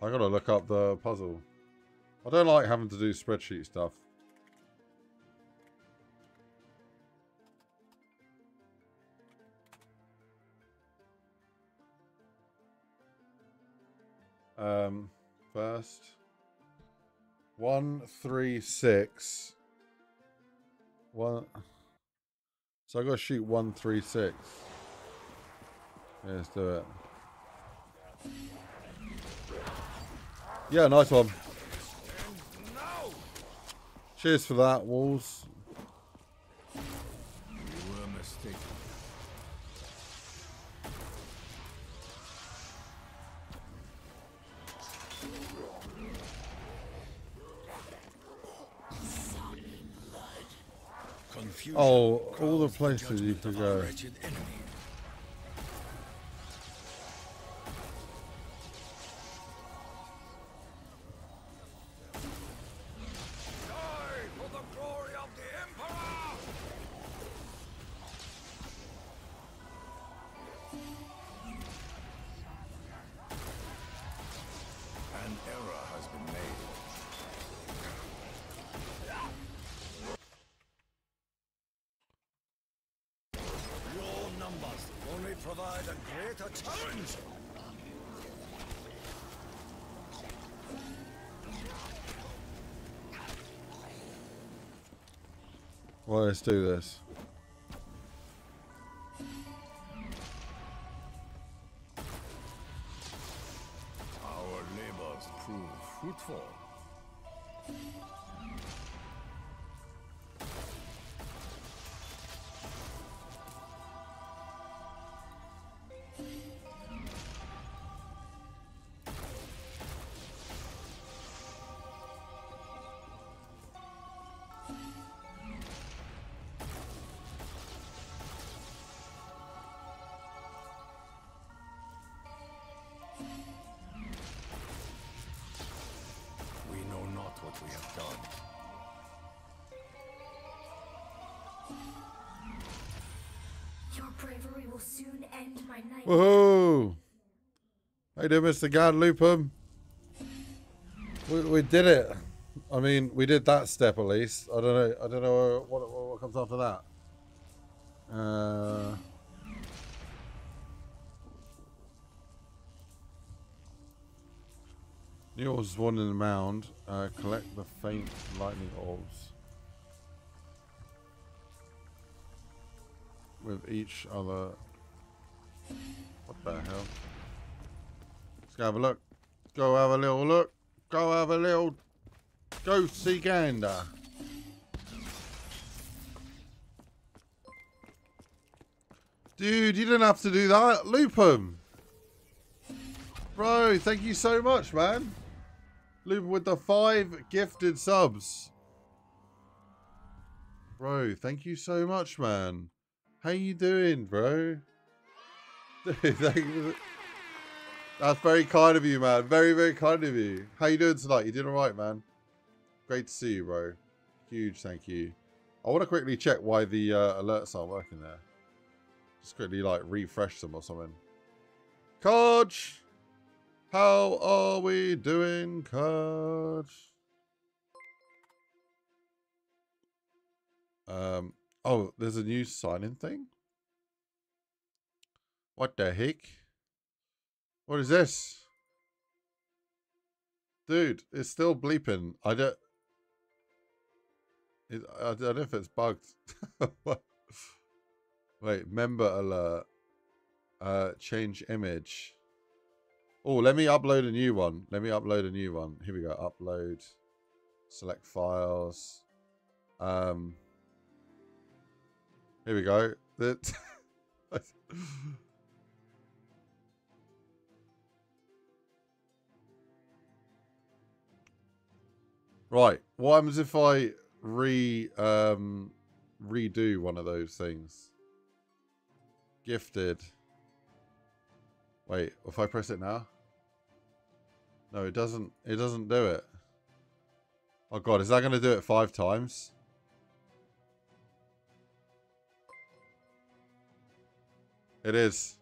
I gotta look up the puzzle. I don't like having to do spreadsheet stuff. Six. One. So I gotta shoot one, three, six. Yeah, let's do it. Yeah, nice one. Cheers for that, Walls. Oh, all the places you could go. Let's do this. How you doing, Mr. Gadloopum? We, we did it. I mean, we did that step at least. I don't know. I don't know what, what, what comes after that. Uh, Neil's one in the mound. Uh, collect the faint lightning orbs. With each other. What the hell? Go have a look. Go have a little look. Go have a little. Go see Gander. Dude, you didn't have to do that. Loop 'em. Bro, thank you so much, man. Loop with the five gifted subs. Bro, thank you so much, man. How you doing, bro? Dude. That's very kind of you, man. Very, very kind of you. How you doing tonight? You doing all right, man? Great to see you, bro. Huge thank you. I want to quickly check why the uh, alerts aren't working there. Just quickly, like, refresh them or something. Coach! How are we doing, Coach? Um, oh, there's a new sign-in thing? What the heck? What is this? Dude, it's still bleeping. I don't... It, I don't know if it's bugged. Wait, member alert. Uh, change image. Oh, let me upload a new one. Let me upload a new one. Here we go. Upload. Select files. Um. Here we go. That. Right. What happens if I re um redo one of those things? Gifted. Wait, if I press it now? No, it doesn't. It doesn't do it. Oh god, is that going to do it five times? It is.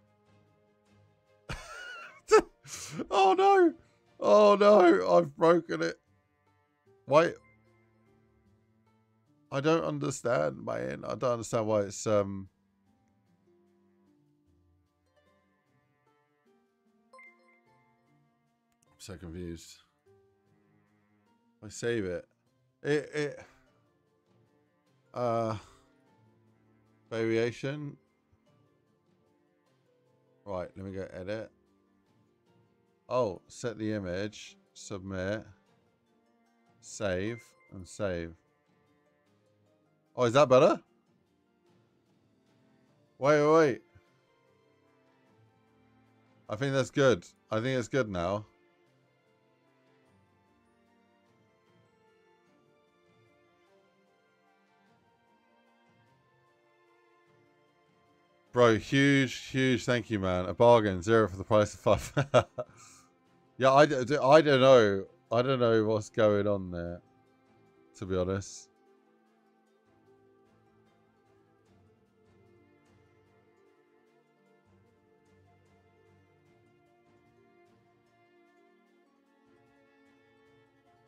oh no! Oh no! I've broken it. Wait. I don't understand, man. I don't understand why it's um. So confused. I save it. It it. Uh. Variation. Right, let me go edit. Oh, set the image, submit, save, and save. Oh, is that better? Wait, wait, wait. I think that's good. I think it's good now. Bro, huge, huge thank you, man. A bargain. Zero for the price of five. yeah, I, I don't know. I don't know what's going on there, to be honest.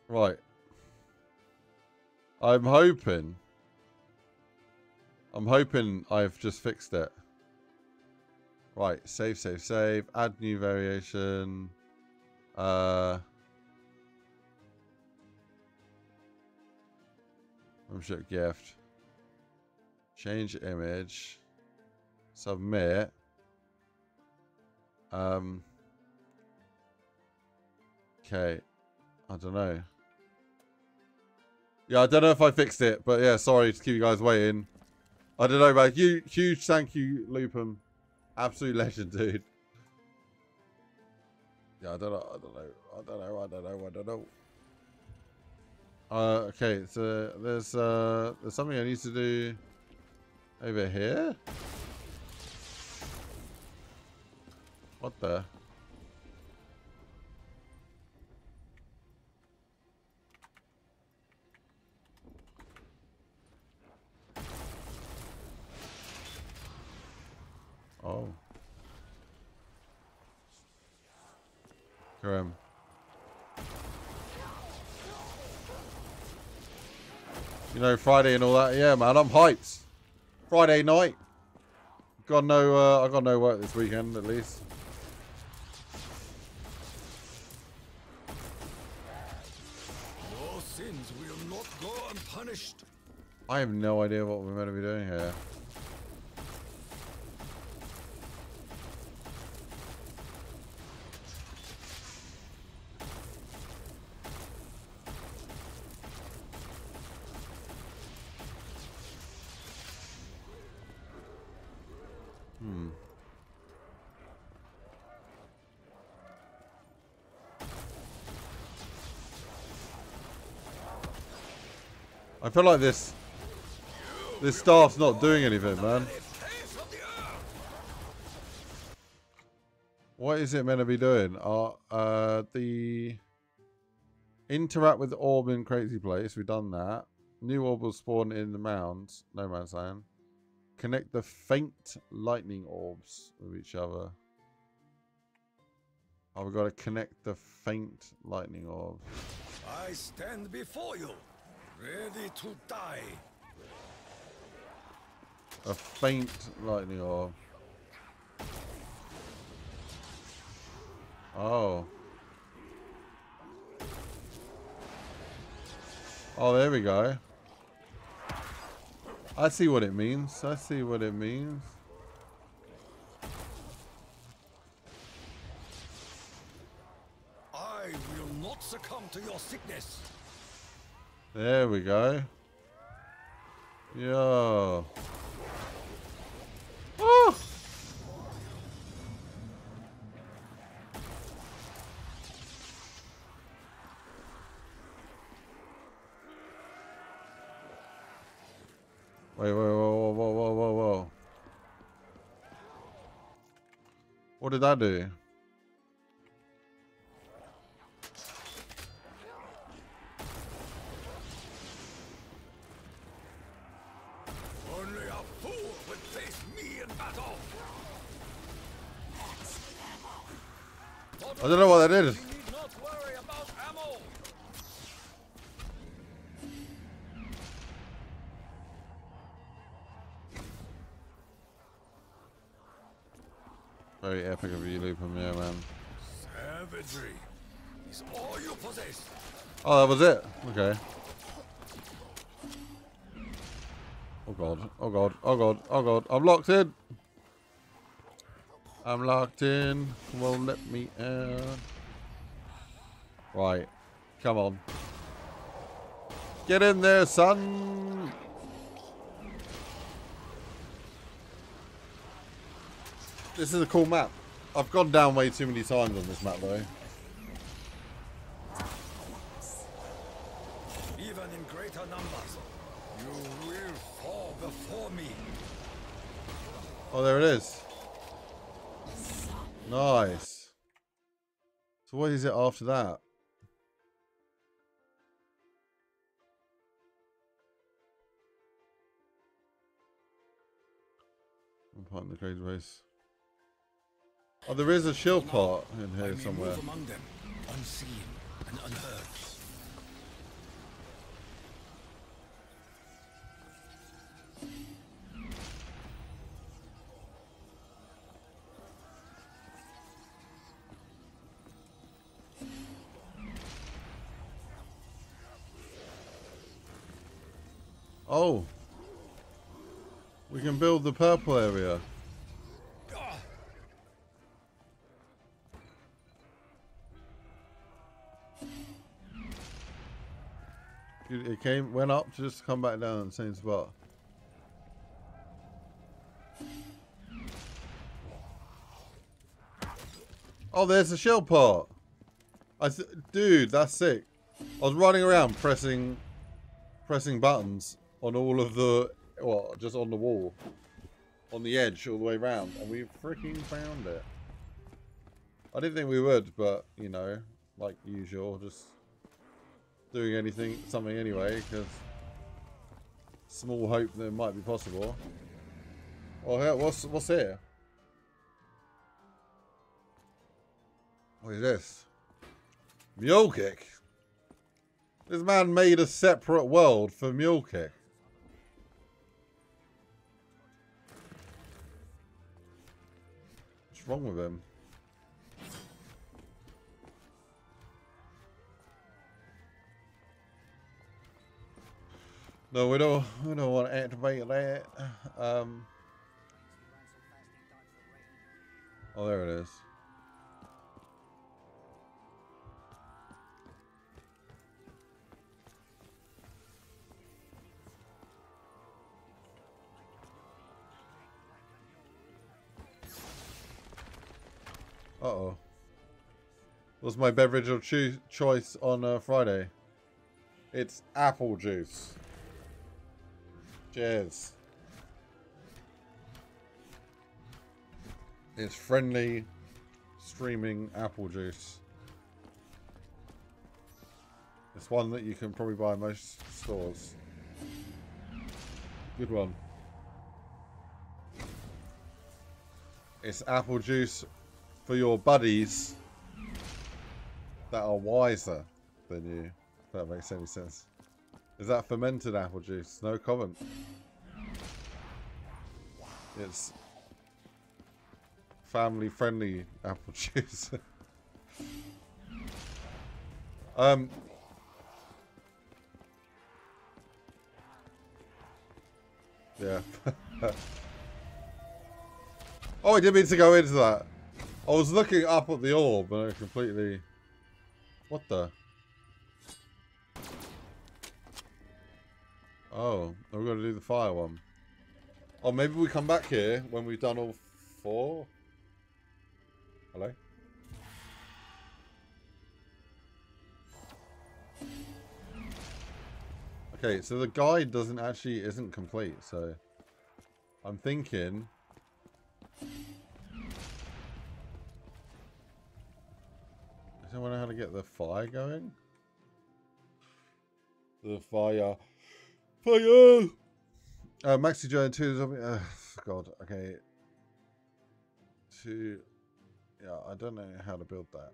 Right. I'm hoping. I'm hoping I've just fixed it. Right, save, save, save. Add new variation. Uh, membership gift. Change image. Submit. Um. Okay. I don't know. Yeah, I don't know if I fixed it, but yeah, sorry to keep you guys waiting. I don't know, but huge, huge thank you, Lupum. Absolute legend, dude. Yeah, I don't know. I don't know. I don't know. I don't know. I don't know. Uh, okay, so there's uh, there's something I need to do over here. What the? Oh. Grim. You know, Friday and all that. Yeah, man, I'm hyped. Friday night. Got no, uh, I got no work this weekend, at least. Your sins will not go unpunished. I have no idea what we're meant to be doing here. Feel like this this staff's not doing anything, man. What is it meant to be doing? Uh, uh, the interact with orb in crazy place. We've done that. New orb will spawn in the mounds. No man's land. Connect the faint lightning orbs with each other. Oh, we've got to connect the faint lightning orbs. I stand before you, ready to die. A faint lightning orb. Oh. Oh, there we go. I see what it means. I see what it means. I will not succumb to your sickness. There we go. Yo. Oh! Wait, wait, whoa, whoa, whoa, whoa, whoa, whoa. What did that do? Was it? Okay. Oh god, oh god, oh god, oh god, I'm locked in! I'm locked in, won't let me out. Right, come on. Get in there, son! This is a cool map. I've gone down way too many times on this map though. Oh, there it is. Nice. So what is it after that? I'm part in the crazy place. Oh, there is a shield part in here somewhere. unseen and unheard. The purple area. It it came, went up to just come back down in the same spot. Oh, there's the shell part. I th dude, that's sick. I was running around pressing, pressing buttons on all of the, well, just on the wall, on the edge all the way around, and we freaking found it. I didn't think we would, but you know, like usual, just doing anything, something anyway, because small hope that it might be possible. Oh, yeah, what's what's here? What is this? Mule kick. This man made a separate world for mule kick. Wrong with him? No, we don't. We don't want to activate that. Um. Oh, there it is. Uh oh. What's my beverage of choo- choice on uh, Friday? It's apple juice. Cheers. It's friendly, streaming apple juice. It's one that you can probably buy in most stores. Good one. It's apple juice for your buddies that are wiser than you. If that makes any sense. Is that fermented apple juice? No comment. It's family friendly apple juice. um Yeah. oh, I didn't mean to go into that. I was looking up at the orb and I completely... What the? Oh, we're going to do the fire one. Oh, maybe we come back here when we've done all four? Hello? Okay, so the guide doesn't actually, isn't complete, so... I'm thinking... Does anyone know how to get the fire going? The fire... Fire! Uh, Maxi Joe 2 zombie. Uh, God, okay. to... Yeah, I don't know how to build that.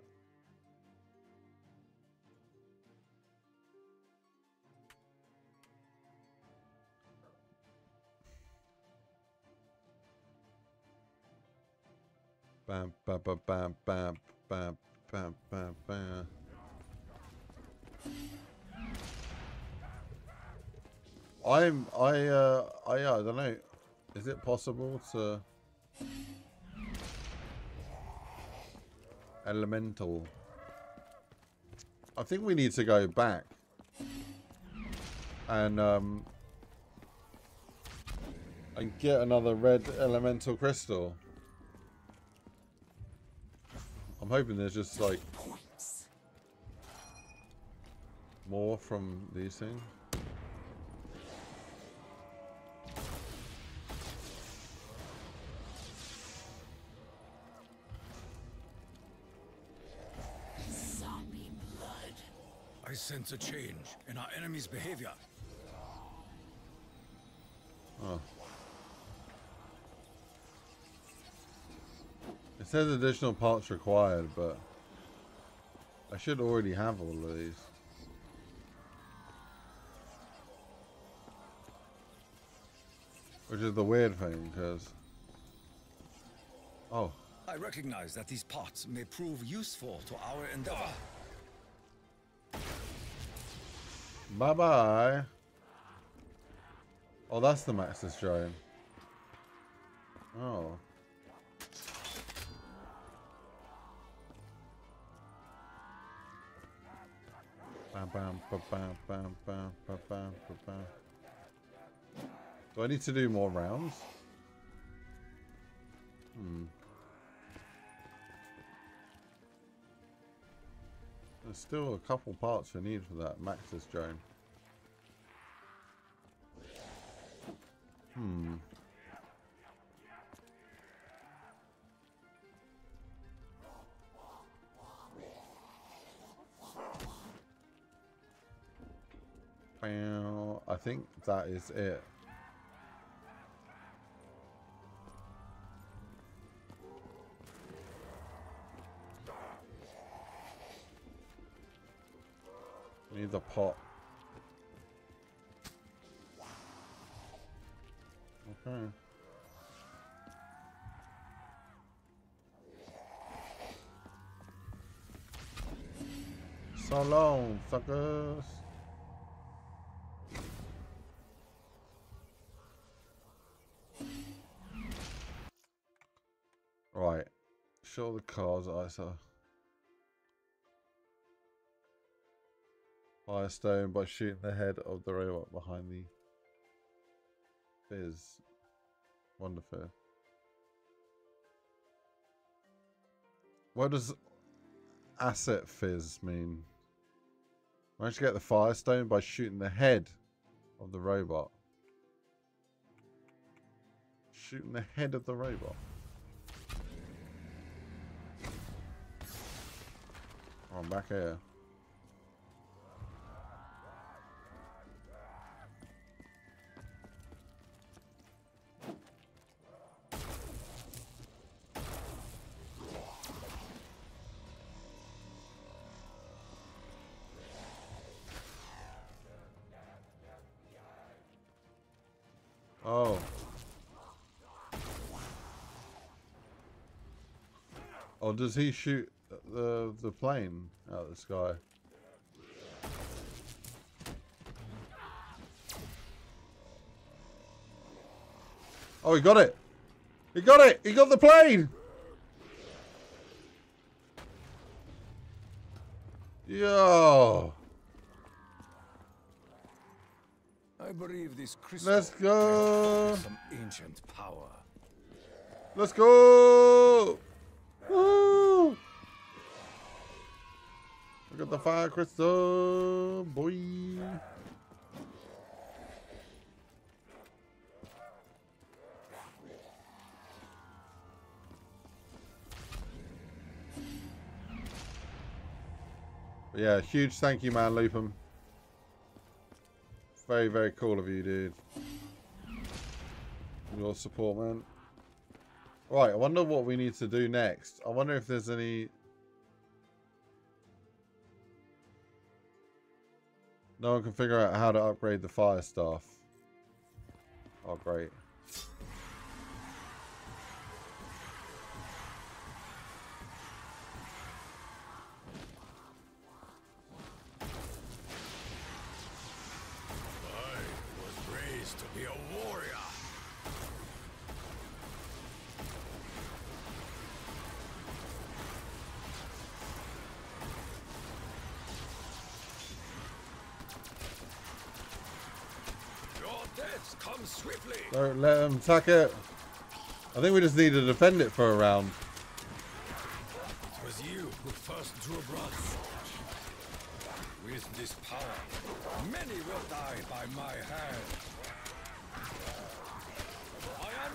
Bam, bam, bam, bam, bam, bam, I'm, I, uh, I, I don't know. Is it possible to elemental? I think we need to go back and um and get another red elemental crystal. I'm hoping there's just like more from these things. Zombie blood. I sense a change in our enemy's behavior. Oh. Says additional parts required, but I should already have all of these. Which is the weird thing, because... Oh, I recognize that these parts may prove useful to our endeavor. bye-bye. Oh, that's the Maxis drone. Oh. Do I need to do more rounds? Hmm. There's still a couple parts I need for that Maxis drone. Hmm. I think that is it. We need the pot. Okay. So long, suckers. Right. Show the cars I saw. Firestone by shooting the head of the robot behind the Fizz. Wonderful. What does asset fizz mean? Managed to get the Firestone by shooting the head of the robot. Shooting the head of the robot. I'm back here. Oh. Oh, does he shoot the the plane out of the sky? Oh, he got it! He got it! He got the plane! Yo! I believe this crystal Let's go! some ancient power. Let's go! Look at the fire crystal, boy. Yeah, huge thank you, man, Lupum. Very, very cool of you, dude. Your support, man. Right, I wonder what we need to do next. I wonder if there's any... No one can figure out how to upgrade the fire staff. Oh, great. Don't let them attack it. I think we just need to defend it for a round. It was you who first drew blood. With this power, many will die by my hand.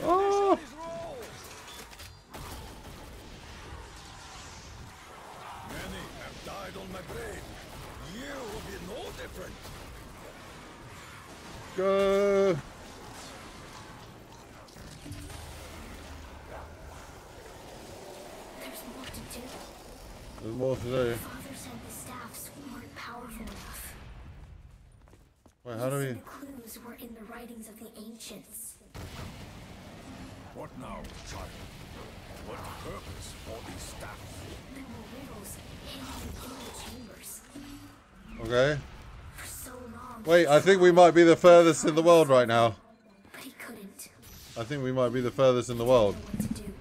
Oh. Many have died on my blade. You will be no different. Go! Weren't powerful enough. Wait, how do He we... The clues were in the writings of the ancients. What now, child? What purpose for these staffs? There were riddles hidden in the chambers. Okay. So long. Wait, I think we might be the furthest in the world right now. But he couldn't. I think we might be the furthest in the world. know What to do.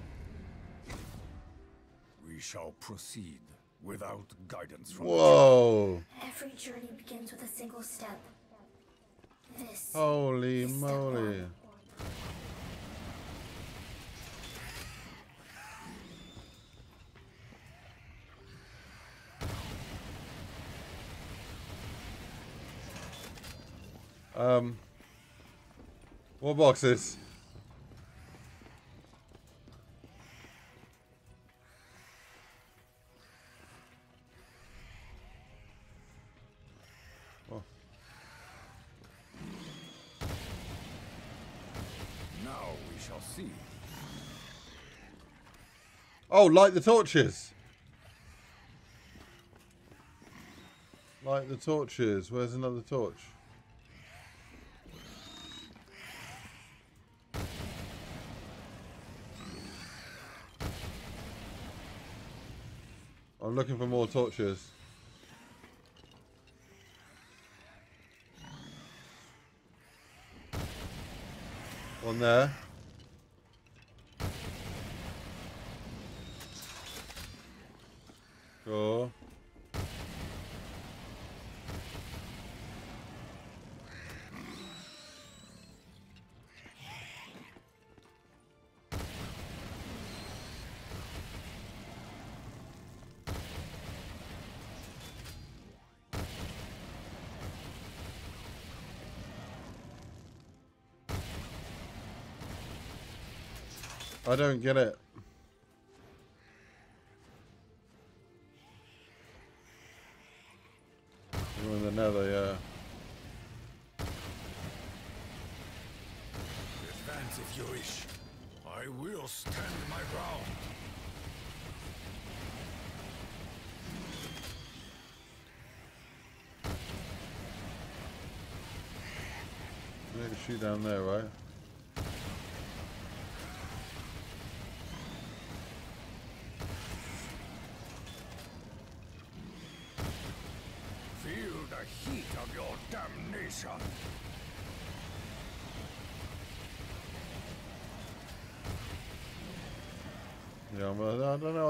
We shall proceed without guidance from Whoa! Every journey begins with a single step. This. Holy is step moly. one. Um... What boxes? Oh, light the torches! Light the torches. Where's another torch? I'm looking for more torches. One there. Cool. I don't get it.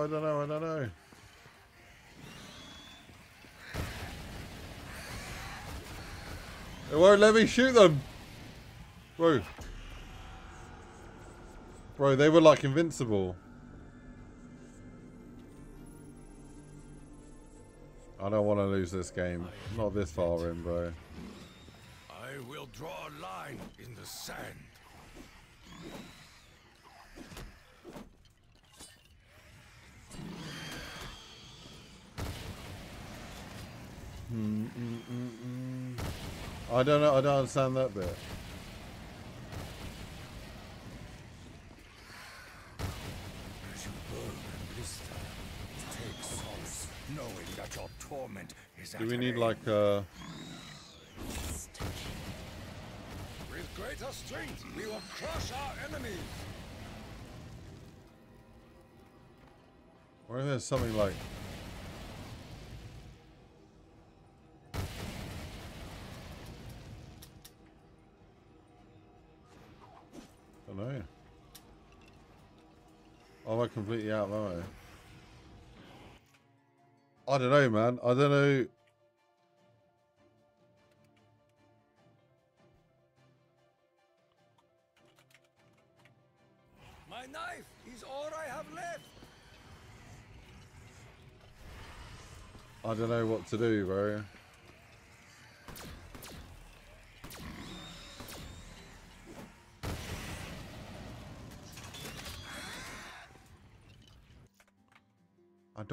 I don't know, I don't know. It won't let me shoot them! Bro. Bro, they were like invincible. I don't want to lose this game. Not this far in, bro. I will draw a line in the sand. I don't know. I don't understand that bit. Do we need like a? With greater strength, we will crush our enemies. Or is there something like completely out of ammo? I don't know, man. I don't know. My knife is all I have left. I don't know what to do, bro.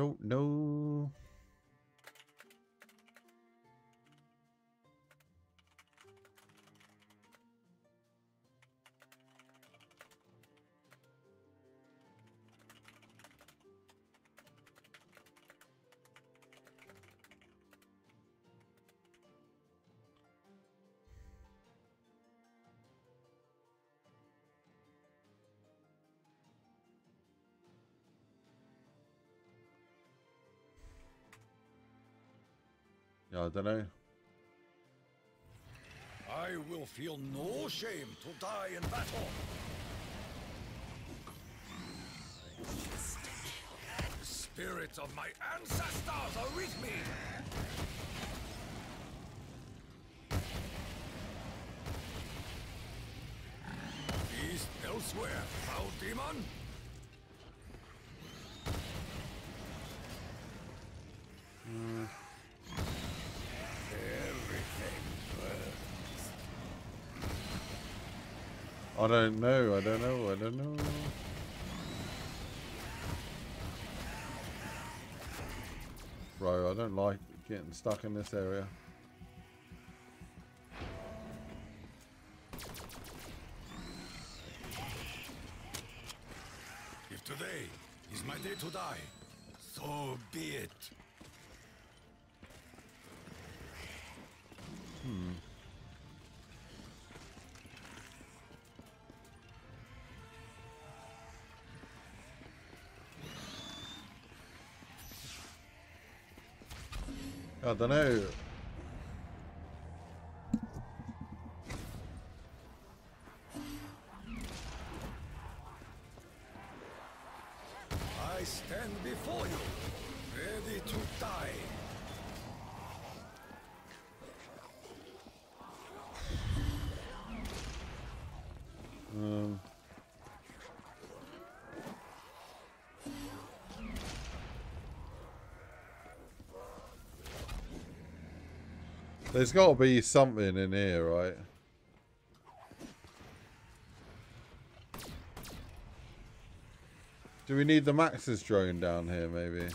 Don't know. Don't know. I will feel no shame to die in battle. The spirits of my ancestors are with me. East elsewhere, foul demon. Everything hmm. I don't know. I don't know. I don't know. Bro, I don't like getting stuck in this area. If today is my day to die, so be it. Hmm. I don't know. There's got to be something in here, right? Do we need the Maxis drone down here, maybe?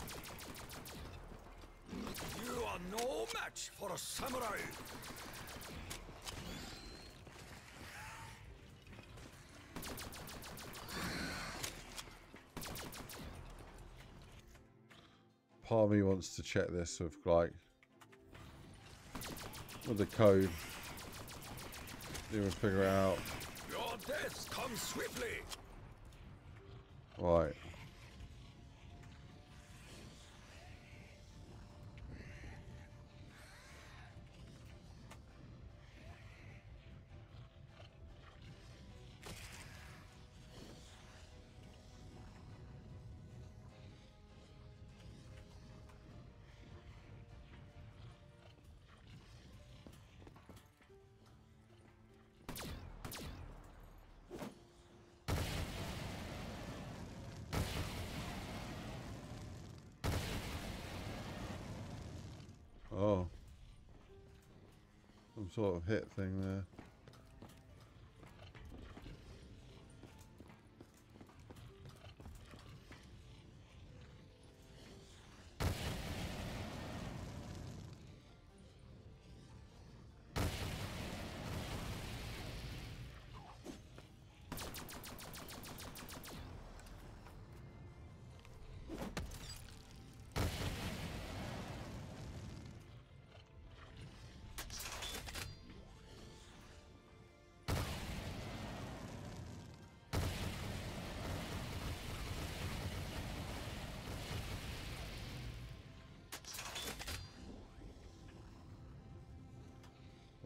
You are no match for a samurai. Part of me wants to check this with, like, with the code. See if we figure it out. Your death comes swiftly. Right. Sort of hit thing there.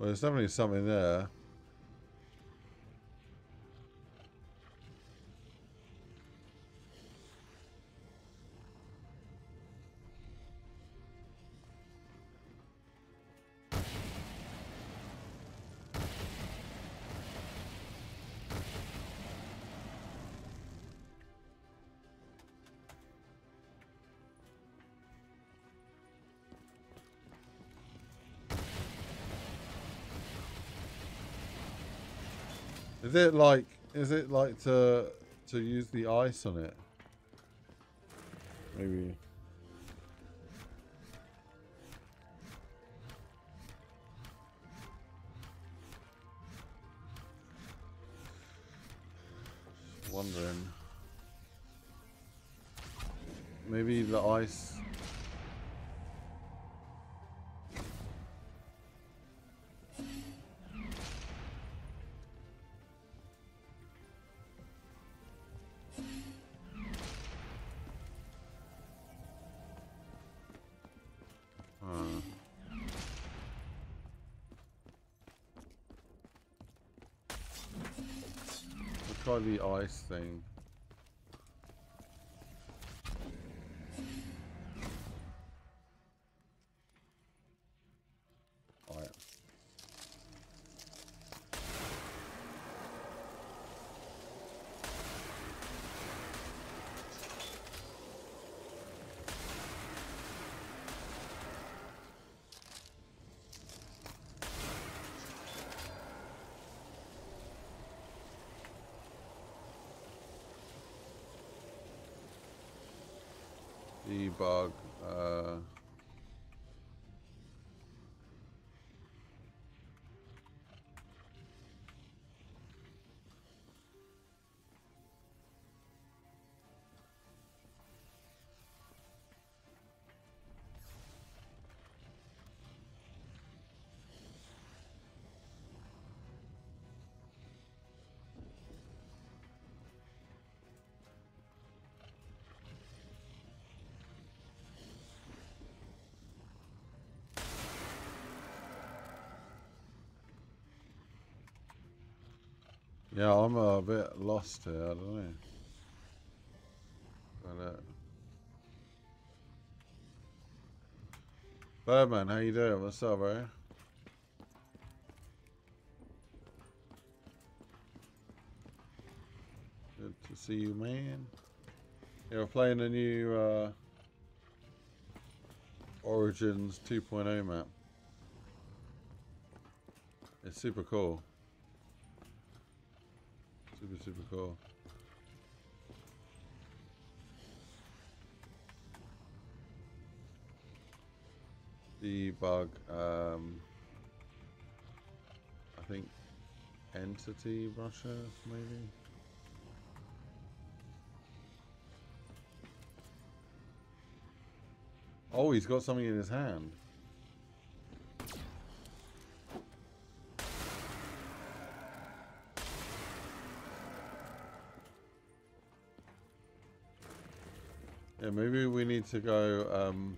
Well, there's definitely something there. Is it like is it like to to use the ice on it? Maybe. Wondering. Maybe the ice the ice thing. Alright. Debug. Uh, yeah, I'm a bit lost here. I don't know. But, uh, Birdman, how you doing? What's up, bro? Good to see you, man. Yeah, we're playing the new uh, Origins 2.0 map. It's super cool. Super, cool. Debug, um, I think Entity Russia, maybe? Oh, he's got something in his hand. Yeah, maybe we need to go, um...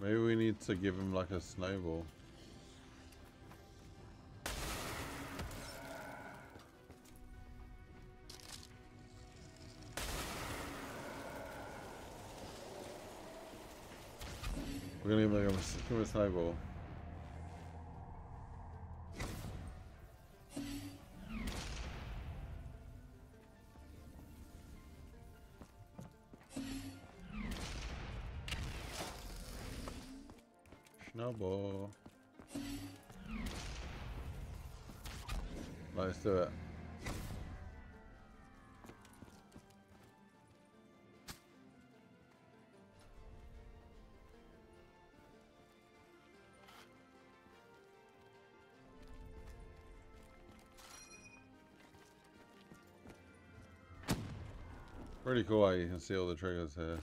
Maybe we need to give him like a snowball. We're gonna give him, a, give him a snowball. Snowball. Pretty cool how you can see all the triggers here.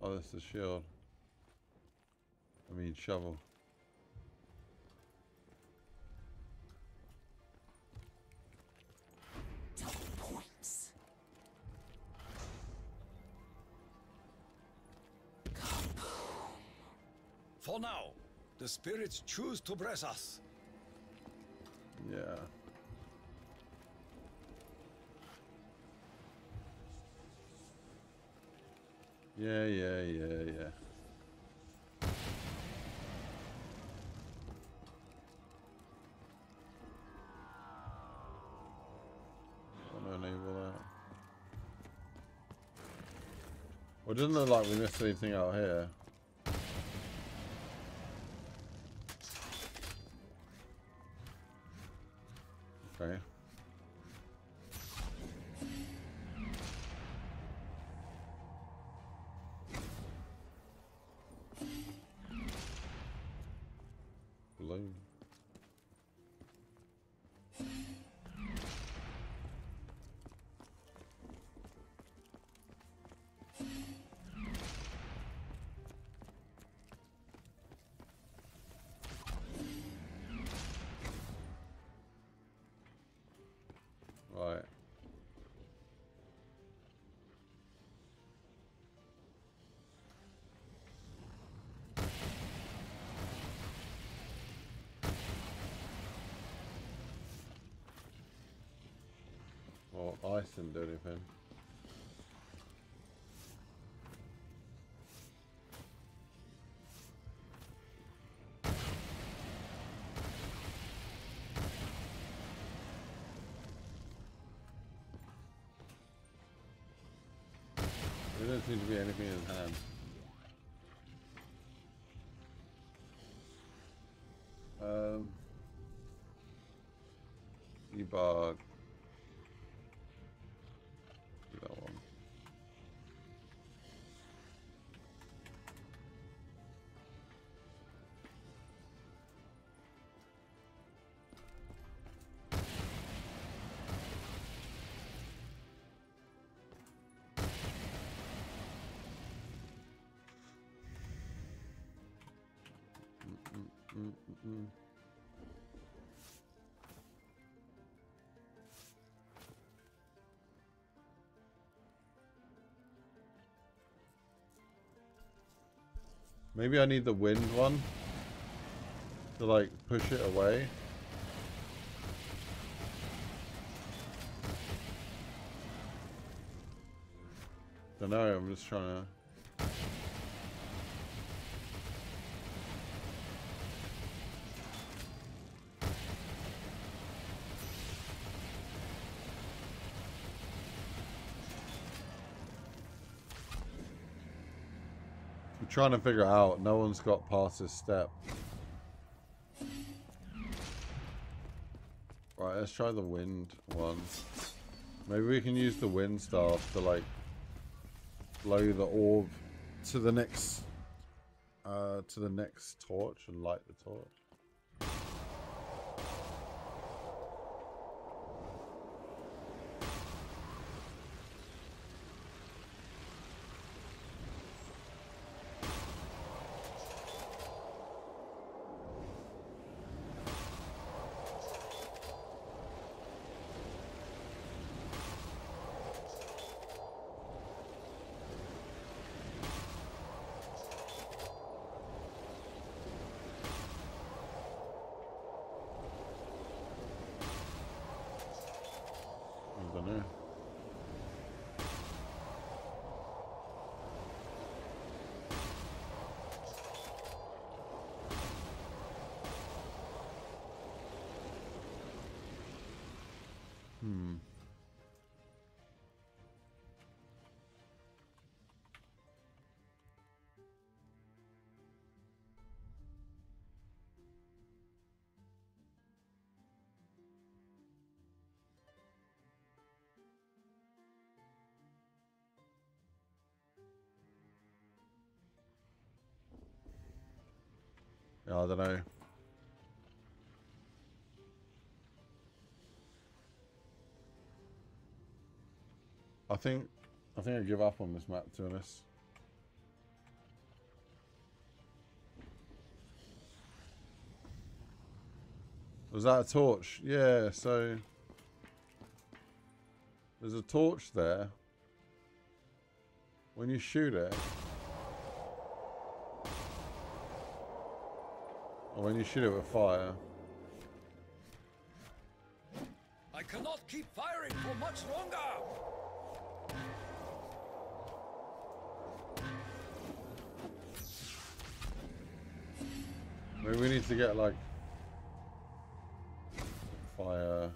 Oh, that's the shield. I mean, shovel. Spirits choose to bless us. Yeah. Yeah, yeah, yeah, yeah. Well, it doesn't look like we missed anything out here. Ice didn't do anything. There doesn't seem to be anything in hand. Mm-mm. Maybe I need the wind one to like push it away. Don't know, I'm just trying to trying to figure out. No one's got past this step. Right, let's try the wind one. Maybe we can use the wind staff to like blow the orb to the next uh to the next torch and light the torch. I don't know. I think I think I give up on this map to be. Was that a torch? Yeah, so there's a torch there. When you shoot it, Or when you shoot it with fire. I cannot keep firing for much longer! Maybe we need to get like fire.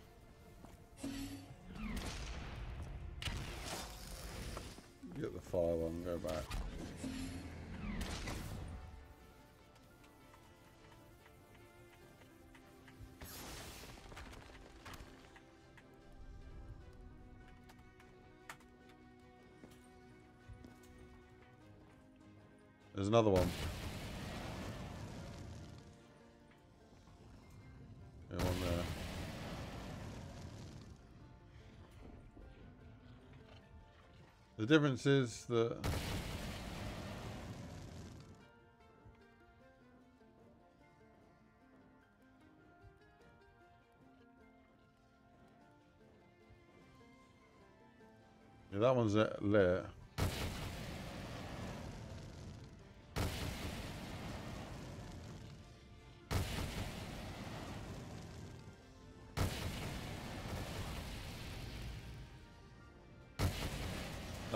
Get the fire one, go back. Another one. One there. The difference is that yeah, that one's lit.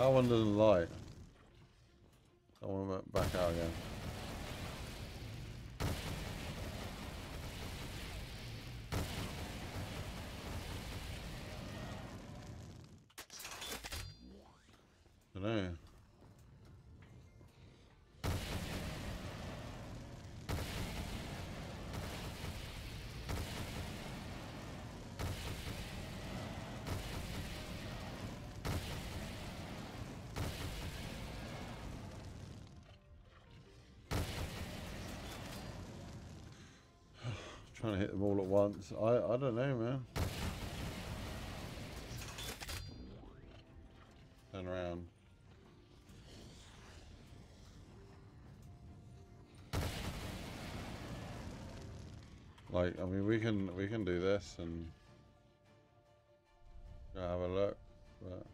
That one doesn't light. That one went back out again. Trying to hit them all at once. I I don't know, man. Turn around. Like, I mean, we can we can do this and have a look, but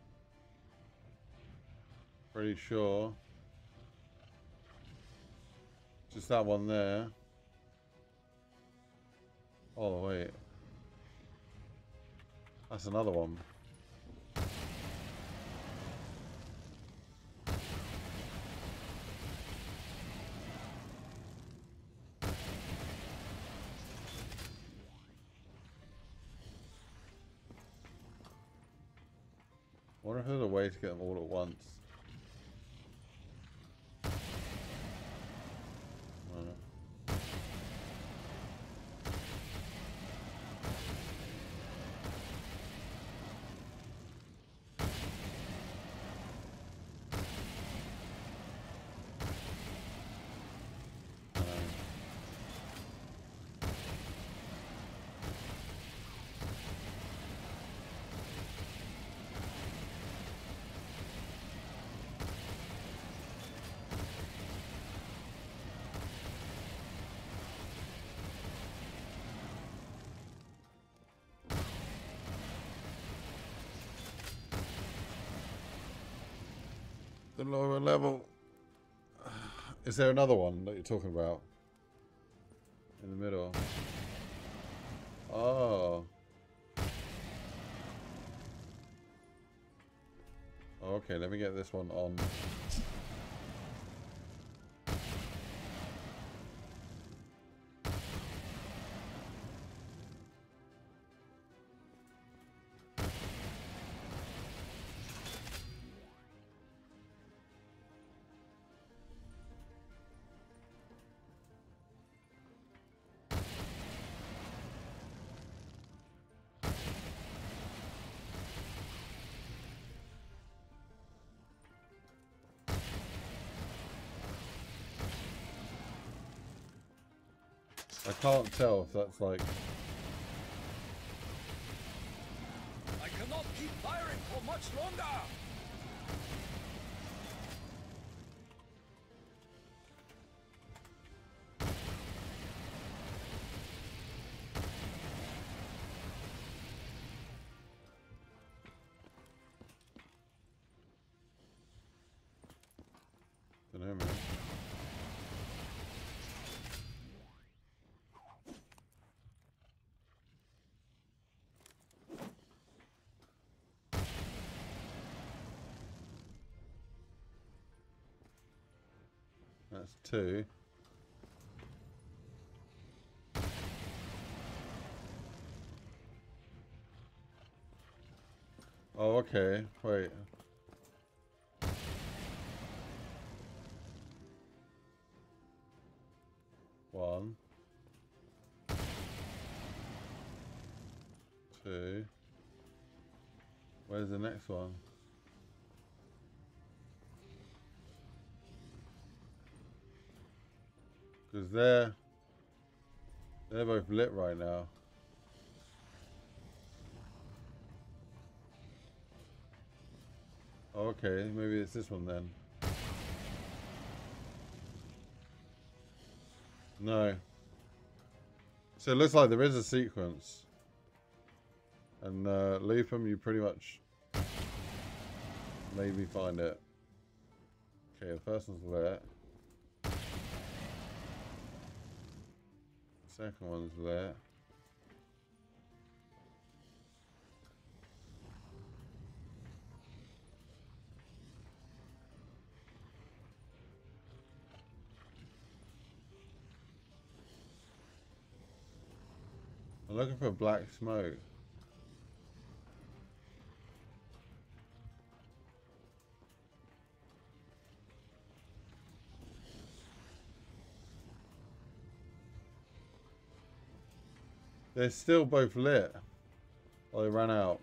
pretty sure just that one there. Oh wait, that's another one. The lower level. Is there another one that you're talking about? In the middle. Oh. Okay, let me get this one on. Can't tell if that's like I cannot keep firing for much longer! don't know, man. That's two. Oh, okay. Wait. One. Two. Where's the next one? Because they're... They're both lit right now. Oh, okay, maybe it's this one then. No. So it looks like there is a sequence. And uh, Lupum, you pretty much maybe find it. Okay, the first one's lit. Second one's there. I'm looking for black smoke. They're still both lit. Oh, they ran out.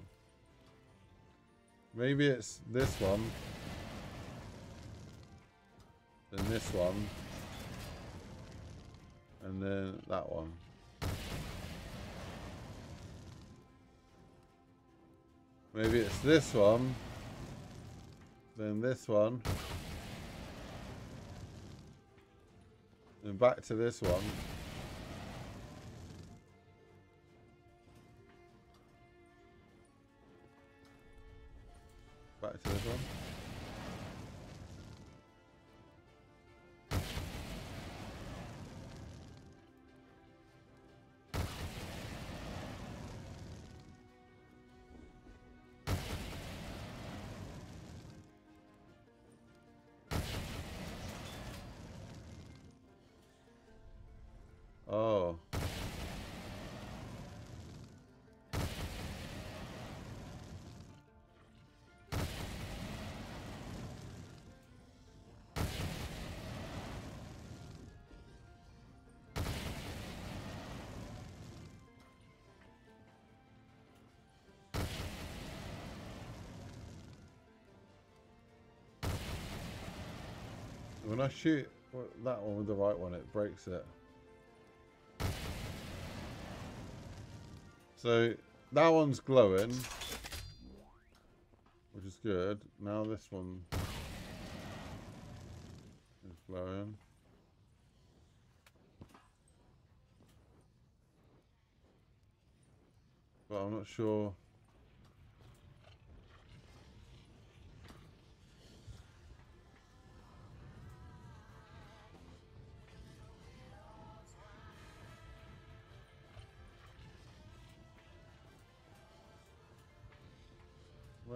Maybe it's this one. Then this one. And then that one. Maybe it's this one. Then this one. And back to this one. Back to this When I shoot that one with the right one, it breaks it. So that one's glowing, which is good. Now this one is glowing. But I'm not sure.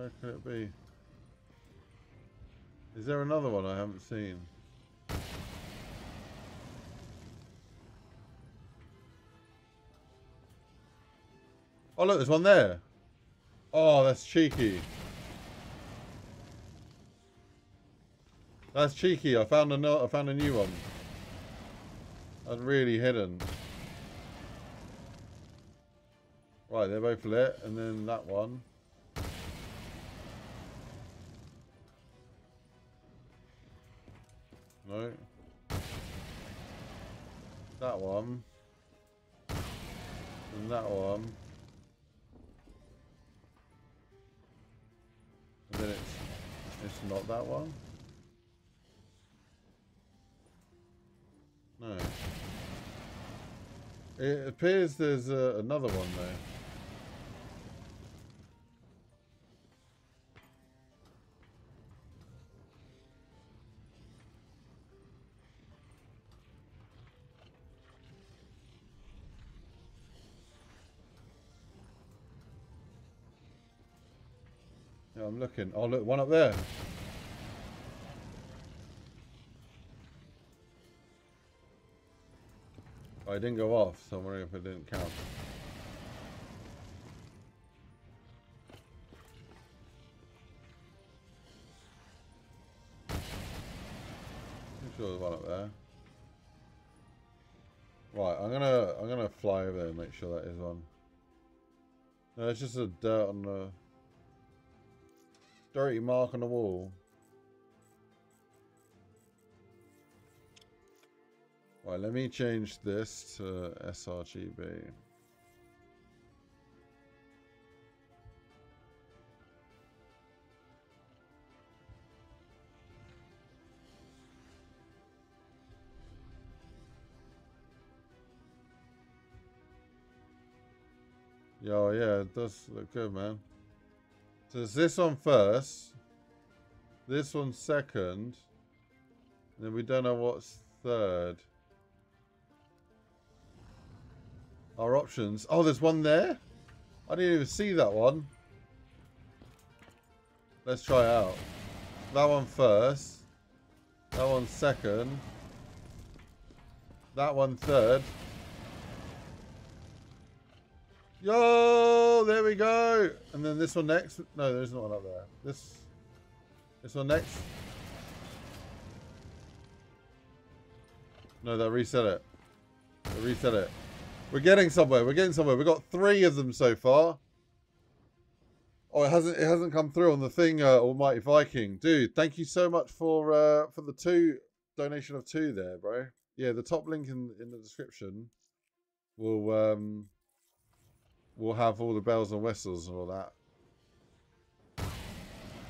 Where could it be? Is there another one I haven't seen? Oh look, there's one there. Oh, that's cheeky. That's cheeky. I found a I found a new one. That's really hidden. Right, they're both lit, and then that one. No. That one. And that one. And then it's it's not that one. No. It appears there's uh, another one there. I'm looking. Oh, look, one up there. I didn't go off, so I'm wondering if it didn't count. I'm sure there's one up there. Right, I'm gonna I'm gonna fly over there and make sure that is one. No, it's just a dirt on the dirty mark on the wall. Right, let me change this to sRGB. Yo, yeah, it does look good, man. So it's this one first. This one second. And then we don't know what's third. Our options. Oh, there's one there? I didn't even see that one. Let's try out. That one first. That one second. That one third. Yo, there we go. And then this one next. No, there's not one up there. This, this one next. No, that reset it. That reset it. We're getting somewhere. We're getting somewhere. We've got three of them so far. Oh, it hasn't. It hasn't come through on the thing. Uh, Almighty Viking, dude. Thank you so much for uh, for the two donation of two there, bro. Yeah, the top link in in the description will um will have all the bells and whistles and all that.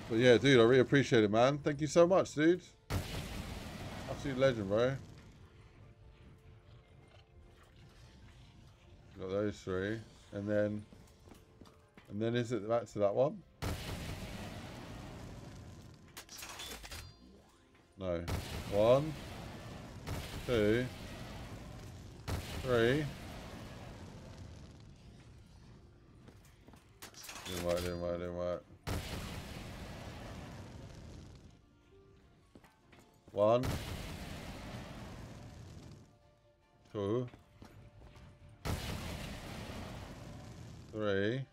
But yeah, dude, I really appreciate it, man. Thank you so much, dude. Absolute legend, bro. Got those three. And then... And then is it back to that one? No. One. Two. Three. Didn't work, didn't work. One. Two. Three.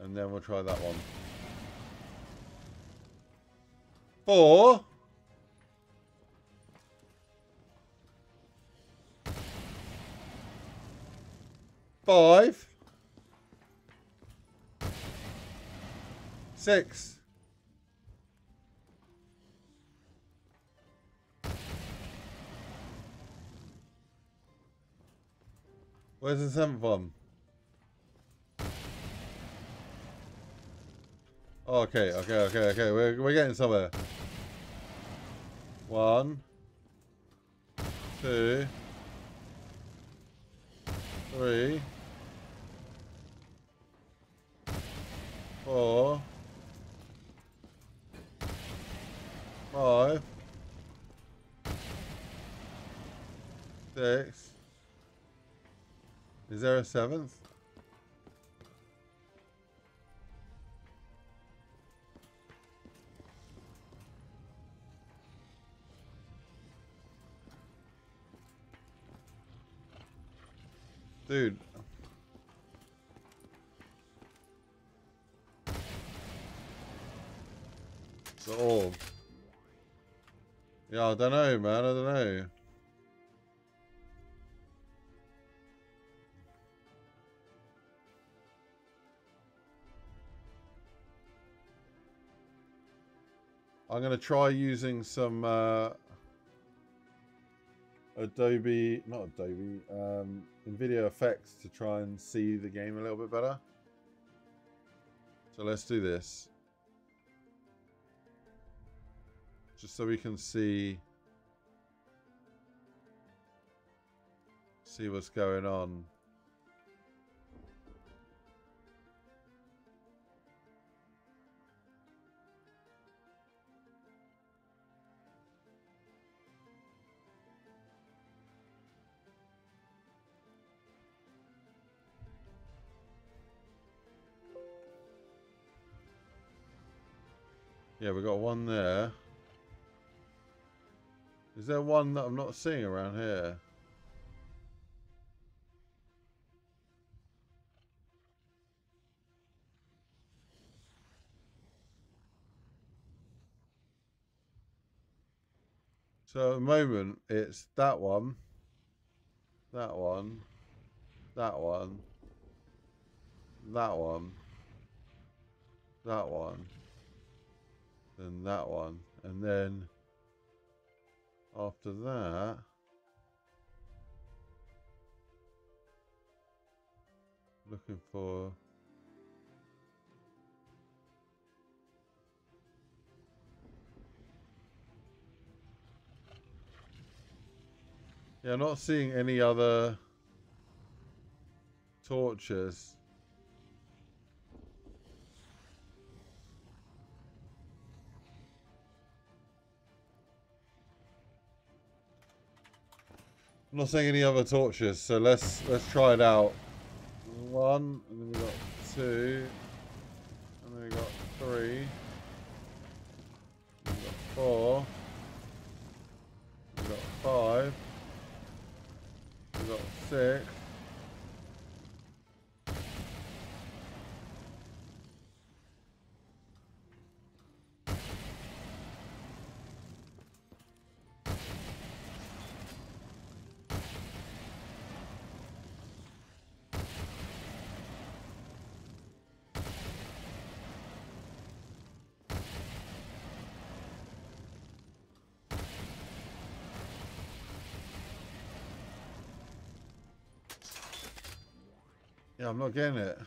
And then we'll try that one. Four. Five. Six. Where's the seventh one? Oh, okay, okay, okay, okay. We're we're getting somewhere. One, two, three, four, five, six. Is there a seventh? Dude. The orb. Yeah, I don't know, man. I don't know. I'm going to try using some uh, Adobe, not Adobe, um, NVIDIA effects to try and see the game a little bit better. So let's do this. Just so we can see see what's going on. Yeah, we got one there. Is there one that I'm not seeing around here? So at the moment, it's that one, that one, that one, that one, that one, then that one, and then after that, looking for Yeah, I'm not seeing any other torches. I'm not seeing any other torches, so let's let's try it out. One, and then we got two, and then we got three, we got four, we got five. We got six. Yeah, I'm not getting it.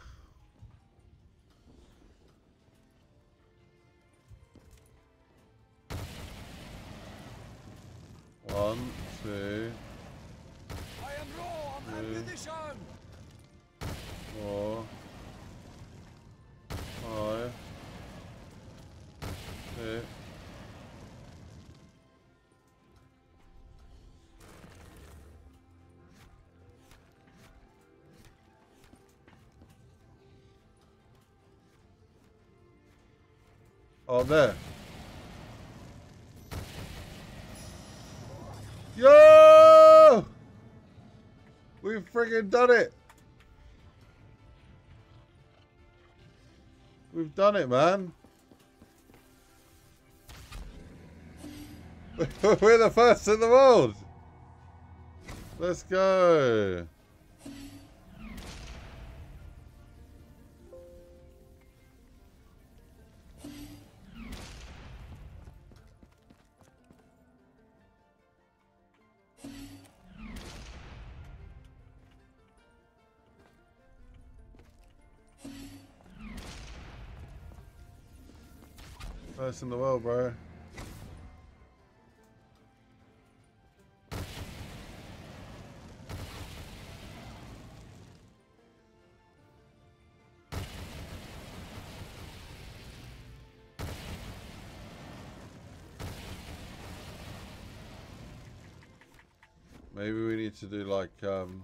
Oh, there. Yo! We've friggin' done it. We've done it, man. We're the first in the world. Let's go. In the world, bro. Maybe we need to do like um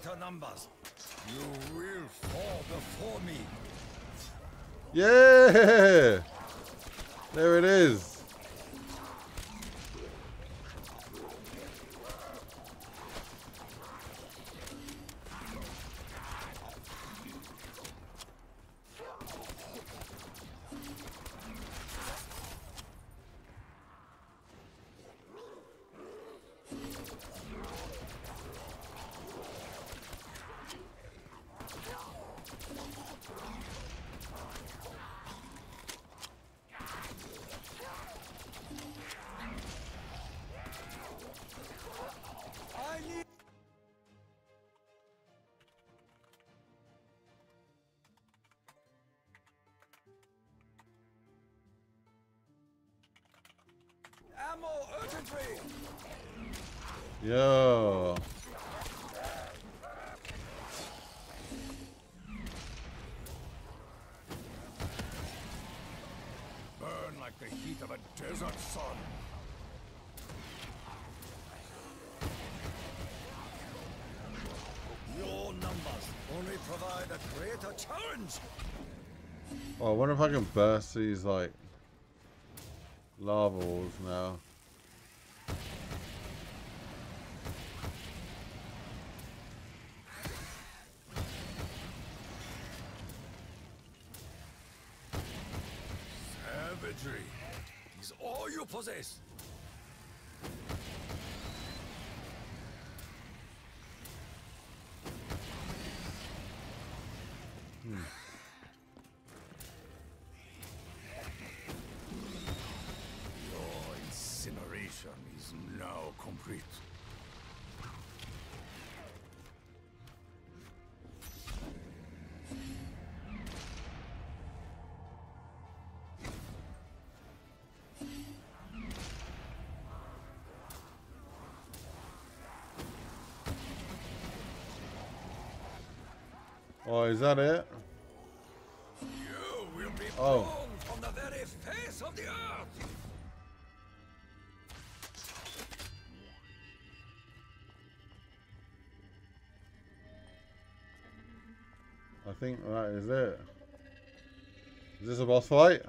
greater numbers, you will fall before me. Yeah! There it is. Wonder if I can burst these like lava walls now. Is that it? Oh. blown from the very face of the earth. I think that is it. Is this a boss fight?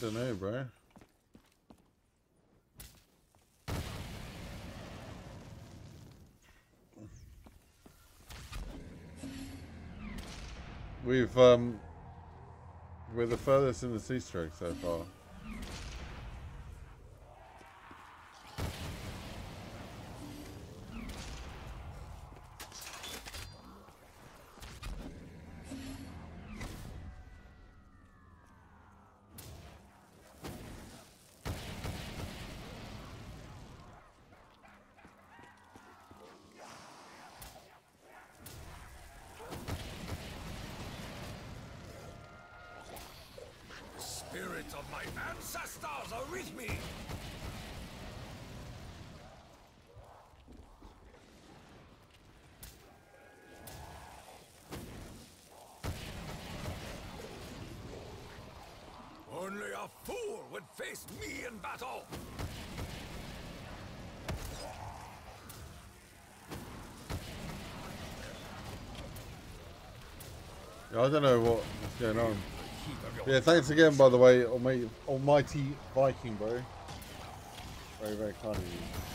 Don't know, bro. We've um we're the furthest in the sea stroke so far. The spirit of my ancestors are with me. Only a fool would face me in battle. Yeah, I don't know what's going on. Yeah, thanks again by the way, almighty Viking bro. Very, very kind of you.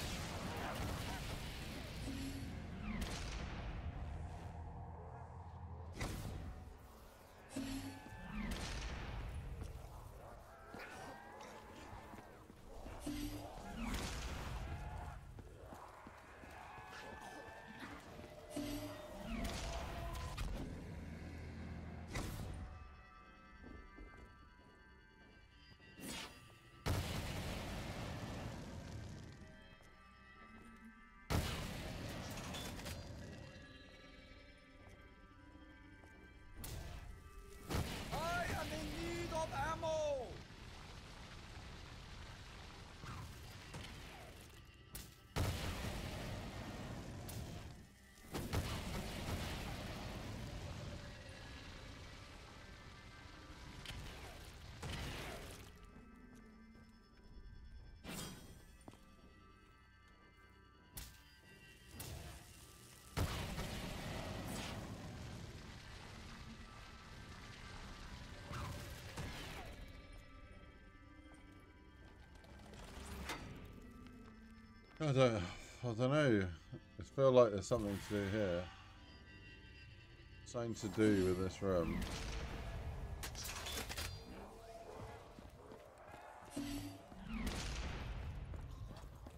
I don't, I don't know. It feels like there's something to do here. Something to do with this room.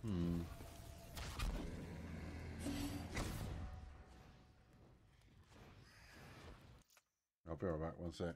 Hmm. I'll be right back one sec.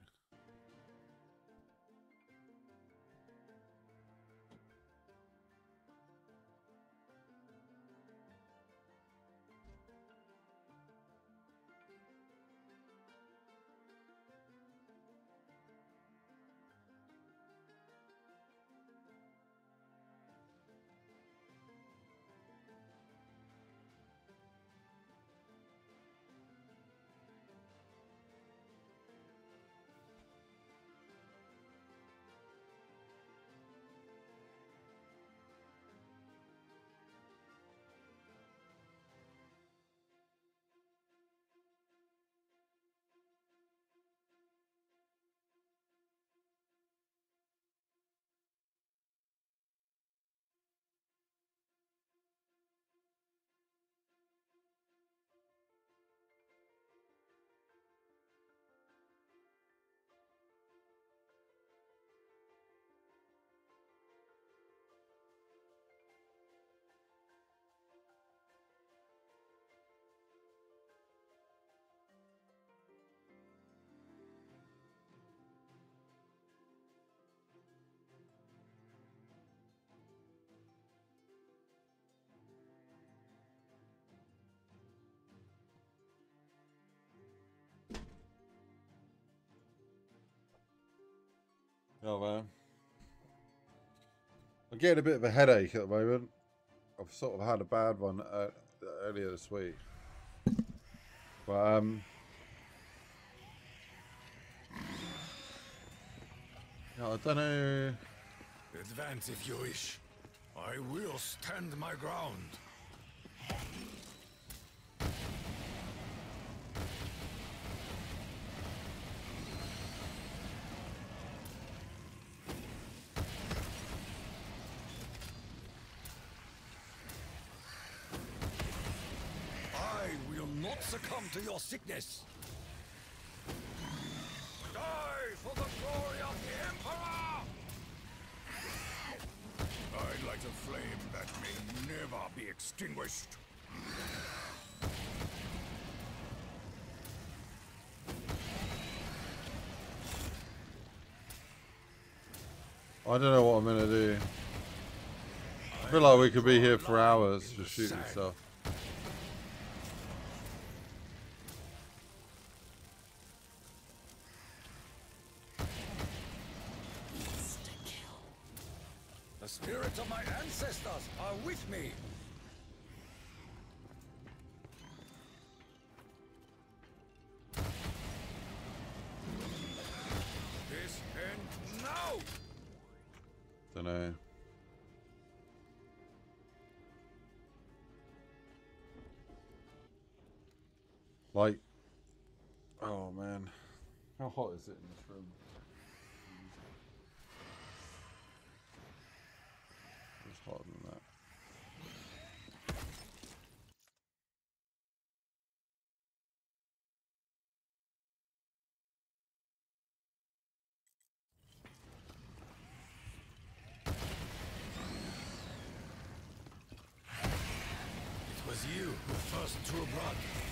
Oh man. I'm getting a bit of a headache at the moment. I've sort of had a bad one uh, earlier this week. But um yeah, I don't know. Advance if you wish. I will stand my ground. I will not succumb to your sickness. Die for the glory of the Emperor! I light a flame that may never be extinguished. I don't know what I'm gonna do. I feel like we could be here for hours just shooting stuff. Is it in this room? It's hotter than that. It was you who first drew blood.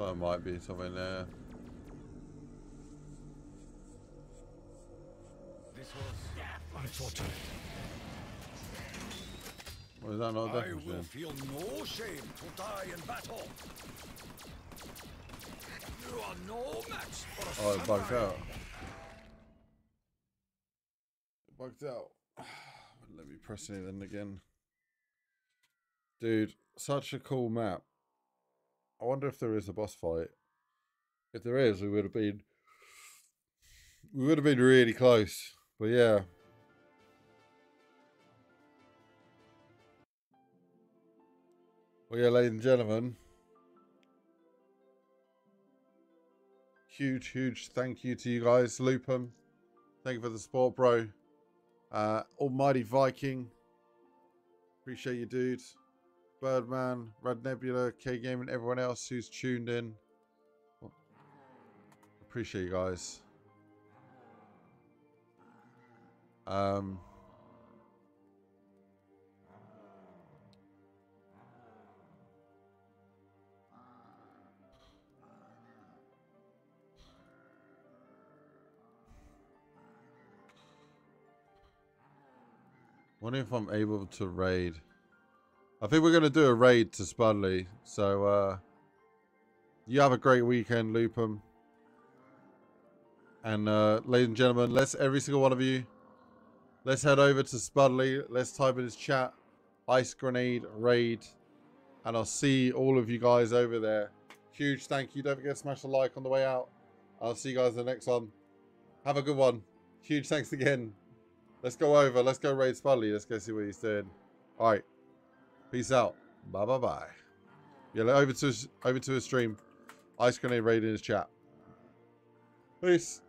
Well, there might be something there. This was unfortunate. Well, is that not I will feel no shame to die in battle. You are no match for a Oh, it bugged out. It bugged out. Let me press it in again. Dude, such a cool map. I wonder if there is a boss fight. If there is, we would have been we would have been really close. But yeah. Well yeah, ladies and gentlemen. Huge, huge thank you to you guys. Lupum. Thank you for the support, bro. Uh Almighty Viking. Appreciate you, dude. Birdman, Red Nebula, K Game, and everyone else who's tuned in. Well, appreciate you guys. Um, wonder if I'm able to raid. I think we're going to do a raid to Spudley. So, uh, you have a great weekend, Lupum. And, uh, ladies and gentlemen, let's, every single one of you, let's head over to Spudley. Let's type in his chat, Ice Grenade Raid. And I'll see all of you guys over there. Huge thank you. Don't forget to smash the like on the way out. I'll see you guys in the next one. Have a good one. Huge thanks again. Let's go over. Let's go raid Spudley. Let's go see what he's doing. All right. Peace out. Bye bye bye. Yeah, over to over to his stream. Ice grenade raid in his chat. Peace.